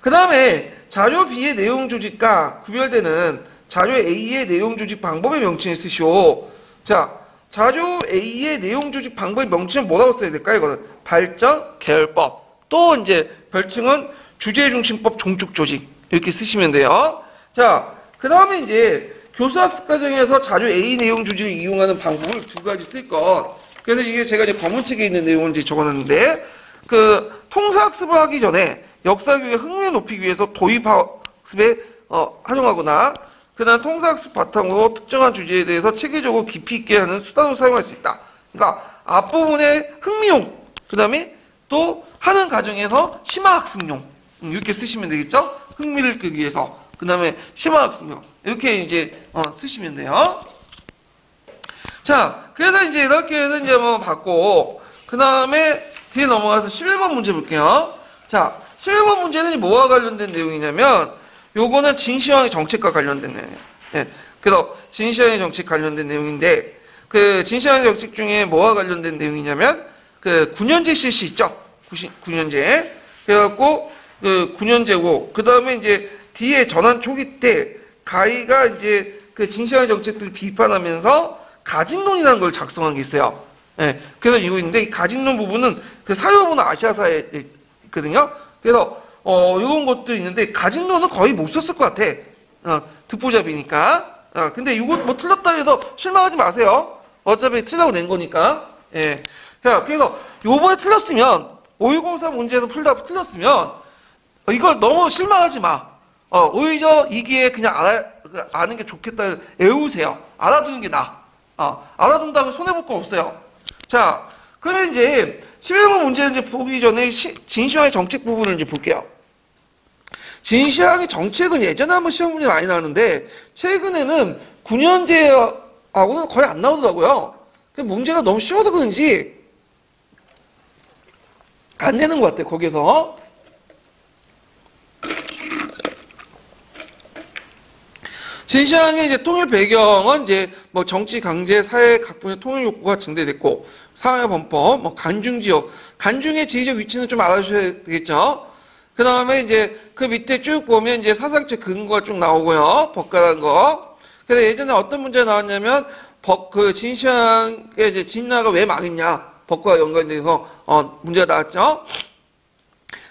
그 다음에 자료 B의 내용 조직과 구별되는 자료 A의 내용 조직 방법의 명칭을 쓰시오. 자, 자료 A의 내용 조직 방법의 명칭은 뭐라고 써야 될까요? 이거는 발전 계열법. 또 이제 별칭은 주제 중심법 종축 조직 이렇게 쓰시면 돼요. 자, 그 다음에 이제 교수학습 과정에서 자료 A 내용 조직을 이용하는 방법을 두 가지 쓸 것. 그래서 이게 제가 이제 검은책에 있는 내용을 이제 적어놨는데 그 통사학습을 하기 전에 역사교육의 흥미를 높이기 위해서 도입학습에 어, 활용하거나 그다음 통사학습 바탕으로 특정한 주제에 대해서 체계적으로 깊이 있게 하는 수단으로 사용할 수 있다. 그러니까 앞부분에 흥미용, 그다음에 또 하는 과정에서 심화학습용 음, 이렇게 쓰시면 되겠죠? 흥미를 끌기 위해서 그다음에 심화학습용 이렇게 이제 어, 쓰시면 돼요. 자, 그래서 이제 이렇게 해서 이제 뭐 받고, 그 다음에 뒤에 넘어가서 11번 문제 볼게요. 자, 11번 문제는 뭐와 관련된 내용이냐면, 요거는 진시황의 정책과 관련된 내용이에요. 예. 그래서 진시황의 정책 관련된 내용인데, 그 진시황의 정책 중에 뭐와 관련된 내용이냐면, 그 9년제 실시 있죠? 9년제. 그래갖고, 그 9년제고, 그 다음에 이제 뒤에 전환 초기 때, 가희가 이제 그 진시황의 정책들을 비판하면서 가진론이라는 걸 작성한 게 있어요. 예, 그래서 이거 있는데 이 가진론 부분은 그 사유부는 아시아사에 있거든요. 그래서 어 이런 것도 있는데 가진론은 거의 못 썼을 것 같아. 어, 듣보잡이니까. 어, 근데 이거 뭐 틀렸다 해서 실망하지 마세요. 어차피 틀려고 낸 거니까. 예. 자, 그래서 요번에 틀렸으면 5104 문제에서 풀다 틀렸으면 어, 이걸 너무 실망하지 마. 어, 오히려 이기에 그냥 알아, 그 아는 게 좋겠다. 애우세요. 알아두는 게 나아. 어, 알아둔다면 손해볼 거 없어요. 자, 그러면 이제 11번 문제 이제 보기 전에 시, 진시황의 정책 부분을 이제 볼게요. 진시황의 정책은 예전에 한번 시험 문제 많이 나왔는데 최근에는 9년제하고는 거의 안 나오더라고요. 문제가 너무 쉬워서 그런지 안 내는 것 같아요. 거기서. 진시황의 이제 통일 배경은 이제 뭐 정치 강제 사회 각분의 통일 욕구가 증대됐고 사회 범법 뭐 간중 지역 간중의 지리적 위치는 좀 알아주셔야 되겠죠. 그 다음에 이제 그 밑에 쭉 보면 이제 사상체 근거가 쭉 나오고요. 법과라는 거. 그래서 예전에 어떤 문제가 나왔냐면 법 그 진시황의 이제 진나가 왜 망했냐 법과 연관돼서 어 문제가 나왔죠.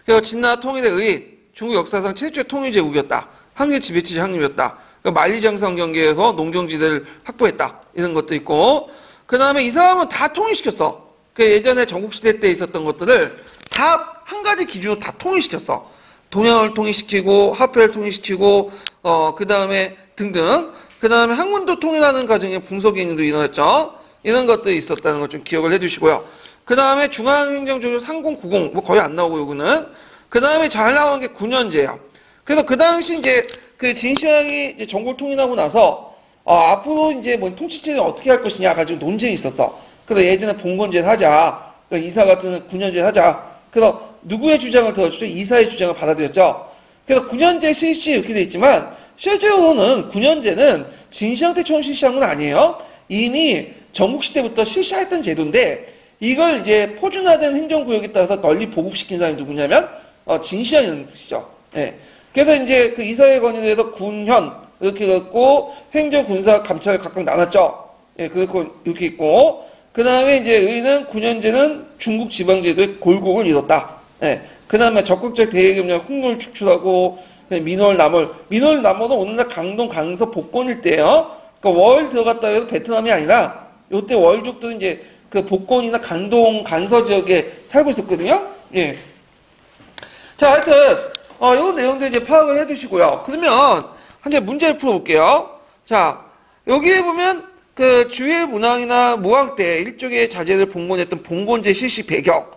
그래서 진나 통일에 의해 중국 역사상 최초의 통일 제국이었다. 한계 지배체제 확립이었다. 그러니까 만리장성 경계에서 농경지대를 확보했다. 이런 것도 있고. 그 다음에 이 사람은 다 통일시켰어. 그 예전에 전국시대 때 있었던 것들을 다 한 가지 기준으로 다 통일시켰어. 동양을 통일시키고, 화폐를 통일시키고, 어, 그 다음에 등등. 그 다음에 학문도 통일하는 과정에 분석인도 일어났죠. 이런 것들이 있었다는 걸 좀 기억을 해 두시고요. 그 다음에 중앙행정조율 3090, 뭐 거의 안 나오고, 요거는. 그 다음에 잘 나온 게 9년제야. 그래서 그 당시 이제 그 진시황이 이제 전국을 통일하고 나서 어, 앞으로 이제 뭐 통치체를 어떻게 할 것이냐 가지고 논쟁이 있었어. 그래서 예전에 봉건제를 하자. 그러니까 이사 같은 9년제 하자. 그래서 누구의 주장을 들어줬죠? 이사의 주장을 받아들였죠. 그래서 9년제 실시 이렇게 돼 있지만 실제로는 9년제는 진시황 때 처음 실시한 건 아니에요. 이미 전국시 대부터 실시했던 제도인데 이걸 이제 포준화된 행정구역에 따라서 널리 보급시킨 사람이 누구냐면 어, 진시황이라는 뜻이죠. 예. 그래서 이제 그 이사회 대해서 군현 이렇게 갖고 행정, 군사, 감찰 각각 나눴죠. 예, 그렇고 이렇게 있고 그 다음에 이제 의는 9년제는 중국 지방제도의 골곡을 이뤘다. 예, 그 다음에 적극적 대외경력 홍물 축출하고 민월 남월 민월 남월은 오늘날 강동 강서 복권 일대예요. 그러니까 월 들어갔다 해서 베트남이 아니라 요때 월족들은 이제 그 복권이나 강동 간서 지역에 살고 있었거든요. 예. 자, 하여튼 어, 요 내용들 이제 파악을 해 두시고요. 그러면 한개 문제를 풀어 볼게요. 자, 여기에 보면 그 주의 문왕이나 무왕 때 일종의 자제를 봉건했던 봉건제 실시 배경.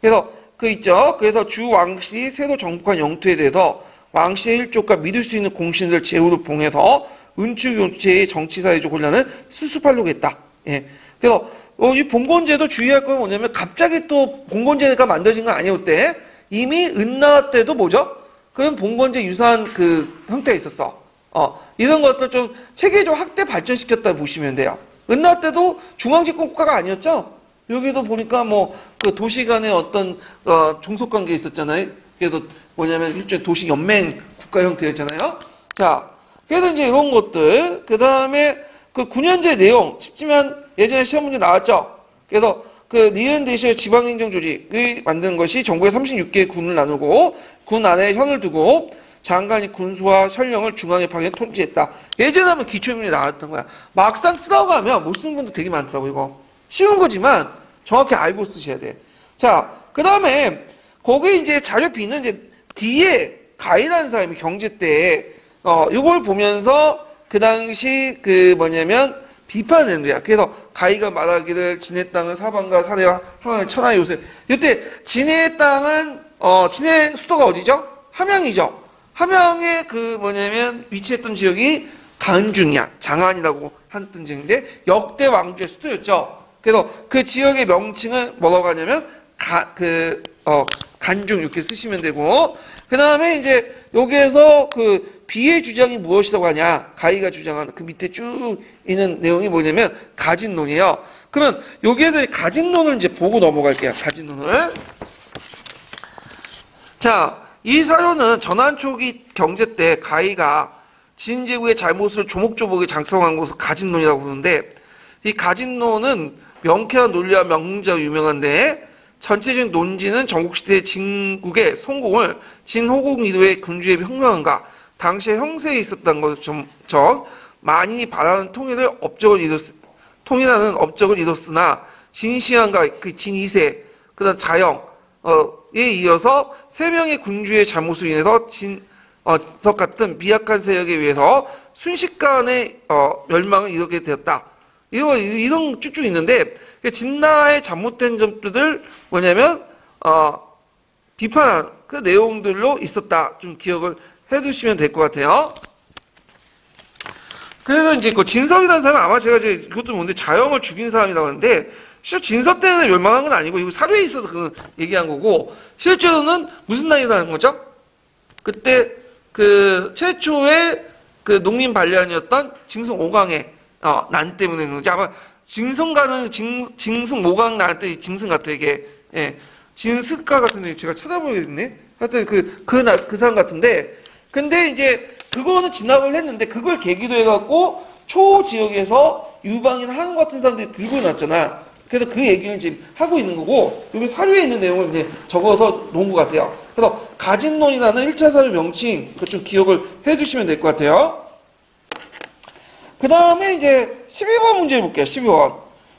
그래서 그 있죠. 그래서 주 왕씨 새로 정복한 영토에 대해서 왕씨의 일족과 믿을 수 있는 공신을 제후로 봉해서 은축 용체의 정치사회적 혼란을 수습하려고 했다. 예. 그래서 어, 이 봉건제도 주의할 건 뭐냐면 갑자기 또 봉건제가 만들어진 건 아니었 대 이미 은나 때도 뭐죠? 그건 봉건제 유사한 그 형태가 있었어. 어, 이런 것들 좀 체계적 확대 발전시켰다 보시면 돼요. 은나 때도 중앙집권 국가가 아니었죠? 여기도 보니까 뭐 그 도시 간의 어떤 어, 종속 관계 있었잖아요. 그래서 뭐냐면 일종의 도시 연맹 국가 형태였잖아요. 자, 그래서 이제 이런 것들, 그 다음에 그 9년제 내용, 쉽지만 예전에 시험 문제 나왔죠. 그래서 그 니은 대시의 지방행정 조직을 만든 것이 전국에 36개의 군을 나누고 군 안에 현을 두고 장관이 군수와 현령을 중앙에 방에 통치했다. 예전에 하면 기초문이 나왔던 거야. 막상 쓰라고 하면 못 쓰는 분도 되게 많더라고 이거. 쉬운 거지만 정확히 알고 쓰셔야 돼. 자, 그 다음에 거기 이제 자료 B는 이제 뒤에 가인하는 사람이 경제 때 어, 이걸 보면서 그 당시 그 뭐냐면 비판하는 거야. 그래서 가희가 말하기를 진해 땅은 사방과 사대와 하나의 천하의 요새. 이때 진해 땅은 어 진해 수도가 어디죠? 함양이죠. 함양의 그 뭐냐면 위치했던 지역이 간중이야 장안이라고 한 뜻인데 역대 왕조의 수도였죠. 그래서 그 지역의 명칭을 뭐라고 하냐면 가, 그, 어, 간중 이렇게 쓰시면 되고 그 다음에 이제 여기에서 그 비의 주장이 무엇이라고 하냐 가희가 주장하는 그 밑에 쭉 있는 내용이 뭐냐면 가진론이에요. 그러면 여기에서 가진론을 이제 보고 넘어갈게요. 가진론을 자, 이 사료는 전환 초기 경제 때 가희가 진제국의 잘못을 조목조목에 작성한 것을 가진론이라고 부르는데 이 가진론은 명쾌한 논리와 명문자가 유명한데 전체적인 논지는 전국시대 진국의 성공을 진호국 이도의 군주의 혁명한가 당시에 형세에 있었던 것점 만인이 바라는 통일을 업적을 이뤘 통일하는 업적을 이뤘으나 진시황과 그 진이세 그다음 자영 에 이어서 세 명의 군주의 잘못으로 인해서 진 어, 석 같은 미약한 세력에 의해서 순식간에 어, 멸망을 이루게 되었다. 이거 이런 쭉쭉 있는데 그 진나의 잘못된 점들 뭐냐면 어, 비판한 그 내용들로 있었다. 좀 기억을 해두시면 될 것 같아요. 그래서 이제 그 진섭이라는 사람은 아마 제가 이제 그것도 뭔데 자영을 죽인 사람이라고 하는데 실제 진섭 때문에 멸망한 건 아니고 이거 사료에 있어서 그 얘기한 거고 실제로는 무슨 난이라는 거죠? 그때 그 최초의 그 농민 반란이었던 징성 5강의 어, 난 때문에 그런 거지 아마 징성가는 징, 징승 5강 난때 징승 같아 이게 예. 진스가 같은데 제가 찾아보겠네. 하여튼 그, 그, 나, 그 사람 같은데. 근데 이제 그거는 진압을 했는데 그걸 계기로 해갖고 초 지역에서 유방이나 한국 같은 사람들이 들고 놨잖아. 그래서 그 얘기를 지금 하고 있는 거고 여기 사료에 있는 내용을 이제 적어서 놓은 것 같아요. 그래서 가진론이라는 1차 사료 명칭 그좀 기억을 해주시면 될 것 같아요. 그 다음에 이제 12번 문제 볼게요. 12번.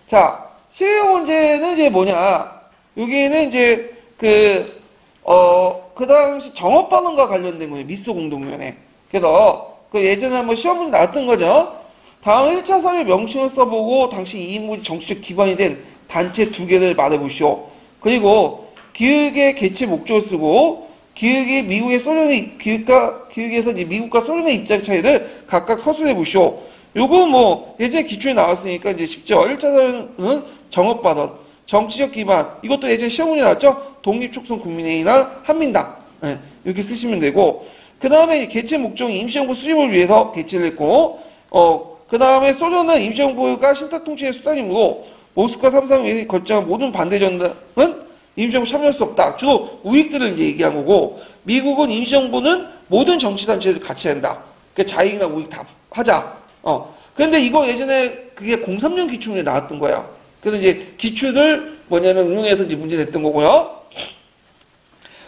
자, 12번 문제는 이제 뭐냐. 여기에는 이제 그, 어, 그 당시 정업반원과 관련된 거예요. 미소 공동위원회. 그래서 그 예전에 한번 시험 문제 나왔던 거죠. 다음 1차 사회 명칭을 써보고 당시 이인물이 정치적 기반이 된 단체 두 개를 말해보시오. 그리고 기획의 개최 목적을 쓰고 기획이 미국의 소련의 기획과 기획에서 미국과 소련의 입장 차이를 각각 서술해 보시오. 요거 뭐 예전에 기출에 나왔으니까 이제 쉽죠. 1차 사회는 정업받은 정치적 기반 이것도 예전에 시험문제 나왔죠. 독립촉선 국민회의나 한민당 네, 이렇게 쓰시면 되고 그 다음에 개최 목적이 임시정부 수립을 위해서 개최를 했고 어, 그 다음에 소련은 임시정부가 신탁통치의 수단이므로 모스크바 삼상회의 거쳐한 모든 반대 전당은 임시정부 참여할 수 없다. 주로 우익들을 이제 얘기한 거고 미국은 임시정부는 모든 정치단체를 같이 한다. 그 자익이나 우익 다 하자. 어. 그런데 이거 예전에 그게 03년 기출문에 나왔던 거야. 그래서 이제 기출을 뭐냐면 응용해서 이제 문제 냈던 거고요.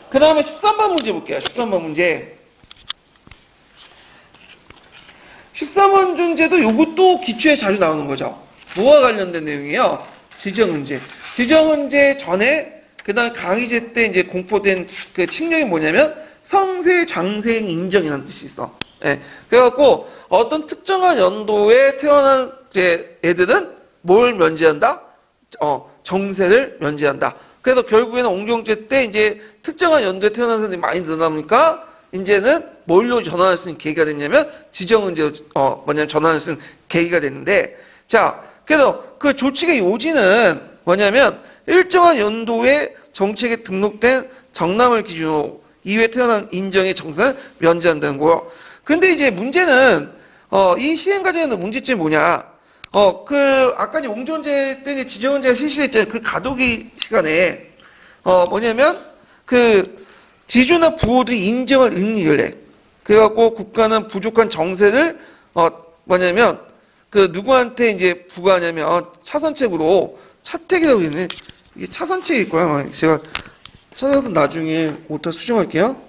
그 다음에 13번 문제 볼게요. 13번 문제. 13원 중제도 요것도 기초에 자주 나오는 거죠. 뭐와 관련된 내용이에요? 지정은제. 지정은제 전에 그다음 강의제 때 이제 공포된 그 칙령이 뭐냐면 성세 장생 인정이라는 뜻이 있어. 예. 그래갖고 어떤 특정한 연도에 태어난 애들은 뭘 면제한다? 어, 정세를 면제한다. 그래서 결국에는 옹경제 때 이제 특정한 연도에 태어난 사람들이 많이 늘어나니까 이제는 뭘로 전환할 수 있는 계기가 됐냐면 지정은제 어 뭐냐면 전환할 수 있는 계기가 됐는데 자 그래서 그 조칙의 요지는 뭐냐면 일정한 연도에 정책에 등록된 정남을 기준으로 이후에 태어난 인정의 정사는 면제한다는 거요. 근데 이제 문제는 어, 이 시행 과정에는 문제점이 뭐냐? 어, 그 아까 이제 옹전제 때 지정은제가 실시했잖아요. 그 가도기 시간에 어, 뭐냐면 그 지주나 부호들이 인정을 응리를 해. 그래갖고 국가는 부족한 정세를 어 뭐냐면 그 누구한테 이제 부과하냐면 어, 차선책으로 차택이라고 있네. 이게 차선책일 거야. 제가 찾아서 나중에 오타 수정할게요.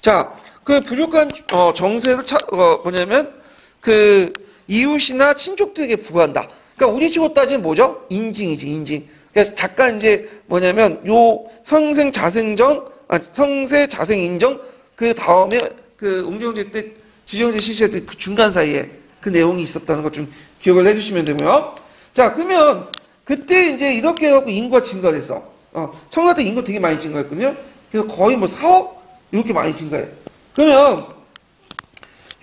자, 그 부족한 어, 정세를 차, 어, 뭐냐면 그 이웃이나 친족들에게 부과한다. 그러니까 우리 식으로 따지면 뭐죠? 인징이지, 인징. 그래서 잠깐 이제 뭐냐면 요 성생 자생정, 아, 성세 자생 인정 그 다음에 그 웅정제 때 지정제 실시할 때 그 중간 사이에 그 내용이 있었다는 걸좀 기억을 해주시면 되고요. 자 그러면 그때 이제 이렇게 해갖고 인구가 증가됐어. 어, 청와대 인구 되게 많이 증가했거든요. 그래서 거의 뭐 4억 이렇게 많이 증가해. 그러면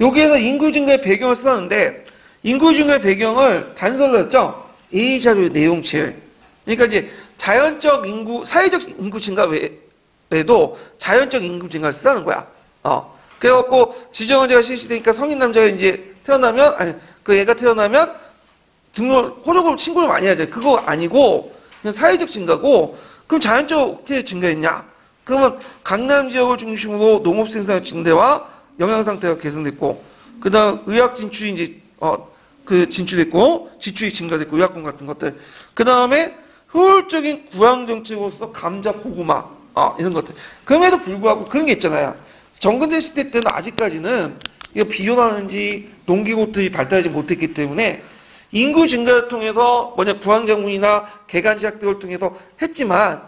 여기에서 인구 증가의 배경을 썼는데 인구 증가의 배경을 단서로 했죠. A 자료의 내용칠. 그러니까 이제 자연적 인구, 사회적 인구 증가 외에도 자연적 인구 증가를 쓰라는 거야. 어. 그래갖고 지정원제가 실시되니까 성인 남자가 이제 태어나면 아니 그 애가 태어나면 등록 호적을 신고를 많이 하죠. 그거 아니고 그냥 사회적 증가고 그럼 자연적으로 어떻게 증가했냐? 그러면 강남 지역을 중심으로 농업 생산 증대와 영양 상태가 개선됐고 그다음 의학 진출이 이제 어그 진출됐고 지출이 증가됐고 의약품 같은 것들 그 다음에 효율적인 구황 정책으로서 감자 고구마 어, 이런 것들 그럼에도 불구하고 그런 게 있잖아요 정근대 시대 때는 아직까지는 이거 비료라든지 농기구들이 발달하지 못했기 때문에 인구 증가를 통해서 뭐냐 구황작물이나 개간지약 등을 통해서 했지만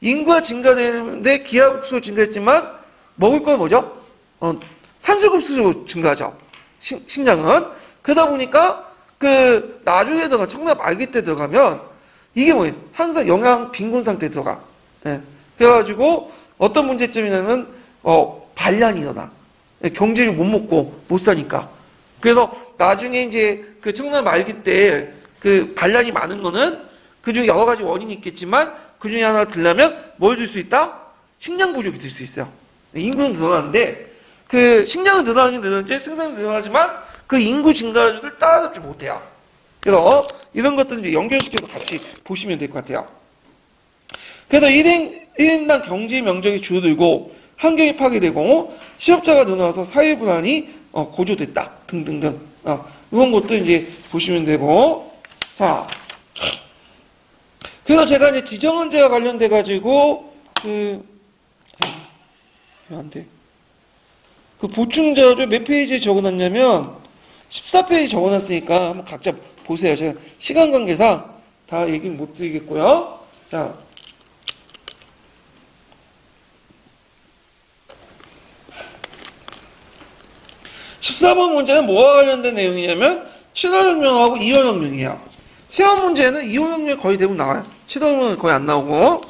인구가 증가되는데 기하급수로 증가했지만 먹을 건 뭐죠? 어, 산수급수로 증가하죠. 식, 식량은 그러다 보니까 그 나중에 들어가 청나 말기 때 들어가면 이게 뭐예요? 항상 영양 빈곤 상태에 들어가. 예. 그래가지고 어떤 문제점이냐면 어, 반란이 일어나. 예, 경제를 못 먹고 못 사니까. 그래서 나중에 이제 그 청나 말기 때 그 반란이 많은 거는 그 중에 여러 가지 원인이 있겠지만 그 중에 하나 들려면 뭘 줄 수 있다? 식량 부족이 될 수 있어요. 인구는 늘어나는데 그 식량은 늘어나긴 늘어나는데 생산은 늘어나지만 그 인구 증가를 따라잡지 못해요. 그래서 이런 것들 이제 연결시켜서 같이 보시면 될 것 같아요. 그래서 1인, 1인당 경제 명적이 줄어들고 환경이 파괴되고 실업자가 늘어나서 사회 불안이 어, 고조됐다 등등등 어, 이런 것도 이제 보시면 되고 자 그래서 제가 이제 지정원제와 관련돼 가지고 그 안 돼. 그 보충 자료 몇 페이지에 적어놨냐면 14페이지 적어놨으니까 한번 각자 보세요. 제가 시간 관계상 다 얘기 못 드리겠고요. 자. (14번) 문제는 뭐와 관련된 내용이냐면 7월혁명하고 2월혁명이에요. 시험 문제는 2월혁명이 거의 대부분 나와요. 7월혁명은 거의 안 나오고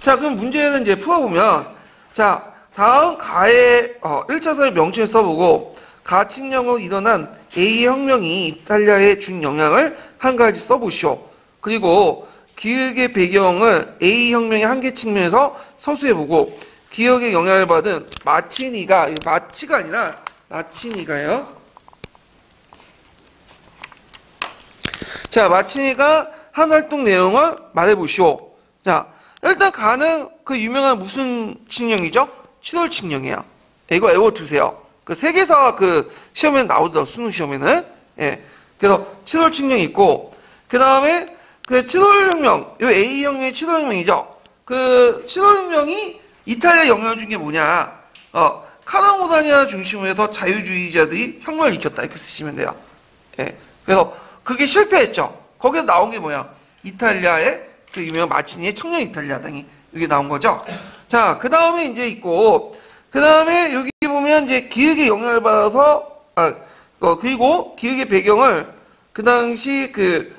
자 그럼 문제는 이제 풀어보면 자 다음 가의 어, 1차선의 명칭을 써보고 가칭령으로 일어난 A 혁명이 이탈리아에 준 영향을 한 가지 써보시오. 그리고 기억의 배경을 A 혁명의 한계 측면에서 서술해보고 기억의 영향을 받은 마치니가 마치가 아니라 마치니가요. 자 마치니가 한 활동 내용을 말해보시오. 자 일단 가는 그 유명한 무슨 칙령이죠? 7월 칙령이에요. 이거 외워두세요. 그 세계사 그 시험에 나오더라고 수능 시험에는. 예. 그래서 7월 칙령이 있고 그 다음에 그 7월 혁명, 이 A 혁명이 7월 혁명이죠. 그 7월 혁명이 이탈리아 영향을 준 게 뭐냐? 어, 카라모다니아 중심으로 해서 자유주의자들이 혁명을 일으켰다 이렇게 쓰시면 돼요. 예. 그래서 그게 실패했죠. 거기서 나온 게 뭐야? 이탈리아의 그 유명한 마치니의 청년 이탈리아 당이 이게 나온 거죠. 자, 그 다음에 이제 있고, 그 다음에 여기 보면 이제 기획의 영향을 받아서, 아, 어, 그리고 기획의 배경을 그 당시 그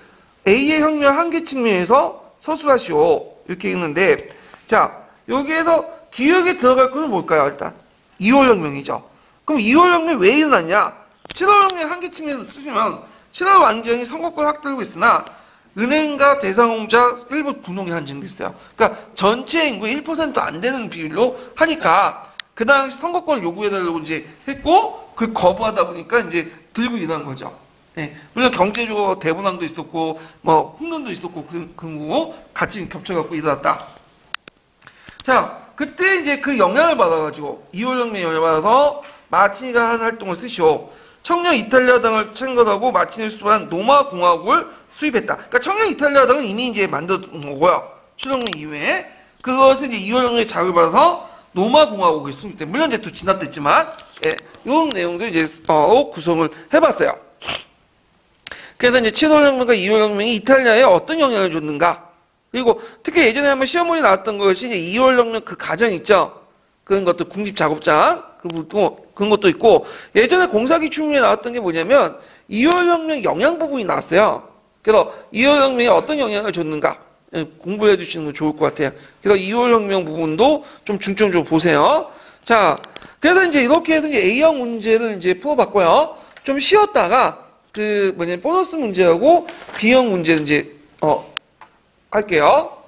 A의 혁명 한계 측면에서 서술하시오. 이렇게 있는데, 자, 여기에서 기획에 들어갈 것은 뭘까요, 일단? 2월 혁명이죠. 그럼 2월 혁명이 왜 일어났냐? 7월 혁명 한계 측면에서 쓰시면 7월 완전히 선거권 확대하고 있으나 은행과 대상홍자 일부 분홍이 한정됐어요. 그러니까 전체 인구의 1%안 되는 비율로 하니까 그 당시 선거권을 요구해달라고 이제 했고 그걸 거부하다 보니까 이제 들고 일어난 거죠. 예, 물론 경제적으로 대분함도 있었고 뭐 흑론도 있었고 그, 그 같이 겹쳐갖고 일어났다. 자, 그때 이제 그 영향을 받아가지고 이월혁명 영향을 받아서 마치니가 한 활동을 쓰시오. 청년 이탈리아당을 창건하고 마치니를 수반한 노마 공화국을 수입했다. 그러니까 청년 이탈리아당은 이미 이제 만들어둔 거고요. 출렁령 이후에 그것을 이제 이월혁명의 자극을 받아서 노마 공화국을 수입했다. 물론 이제 또 지났댔지만 예, 이런 내용도 이제 어, 구성을 해봤어요. 그래서 이제 7월혁명과 2월혁명이 이탈리아에 어떤 영향을 줬는가? 그리고 특히 예전에 한번 시험문이 나왔던 것이 이제 2월혁명 그 가정 있죠? 그런 것도 국립 작업장, 그것도, 그런 것도 있고, 예전에 공사기출문에 나왔던 게 뭐냐면, 2월혁명 영향 부분이 나왔어요. 그래서 2월혁명에 어떤 영향을 줬는가? 예, 공부해 주시는 거 좋을 것 같아요. 그래서 2월 혁명 부분도 좀 중점적으로 보세요. 자, 그래서 이제 이렇게 해서 이제 A형 문제를 이제 풀어봤고요. 좀 쉬었다가 그 뭐냐 보너스 문제하고 B형 문제 이제 어 할게요.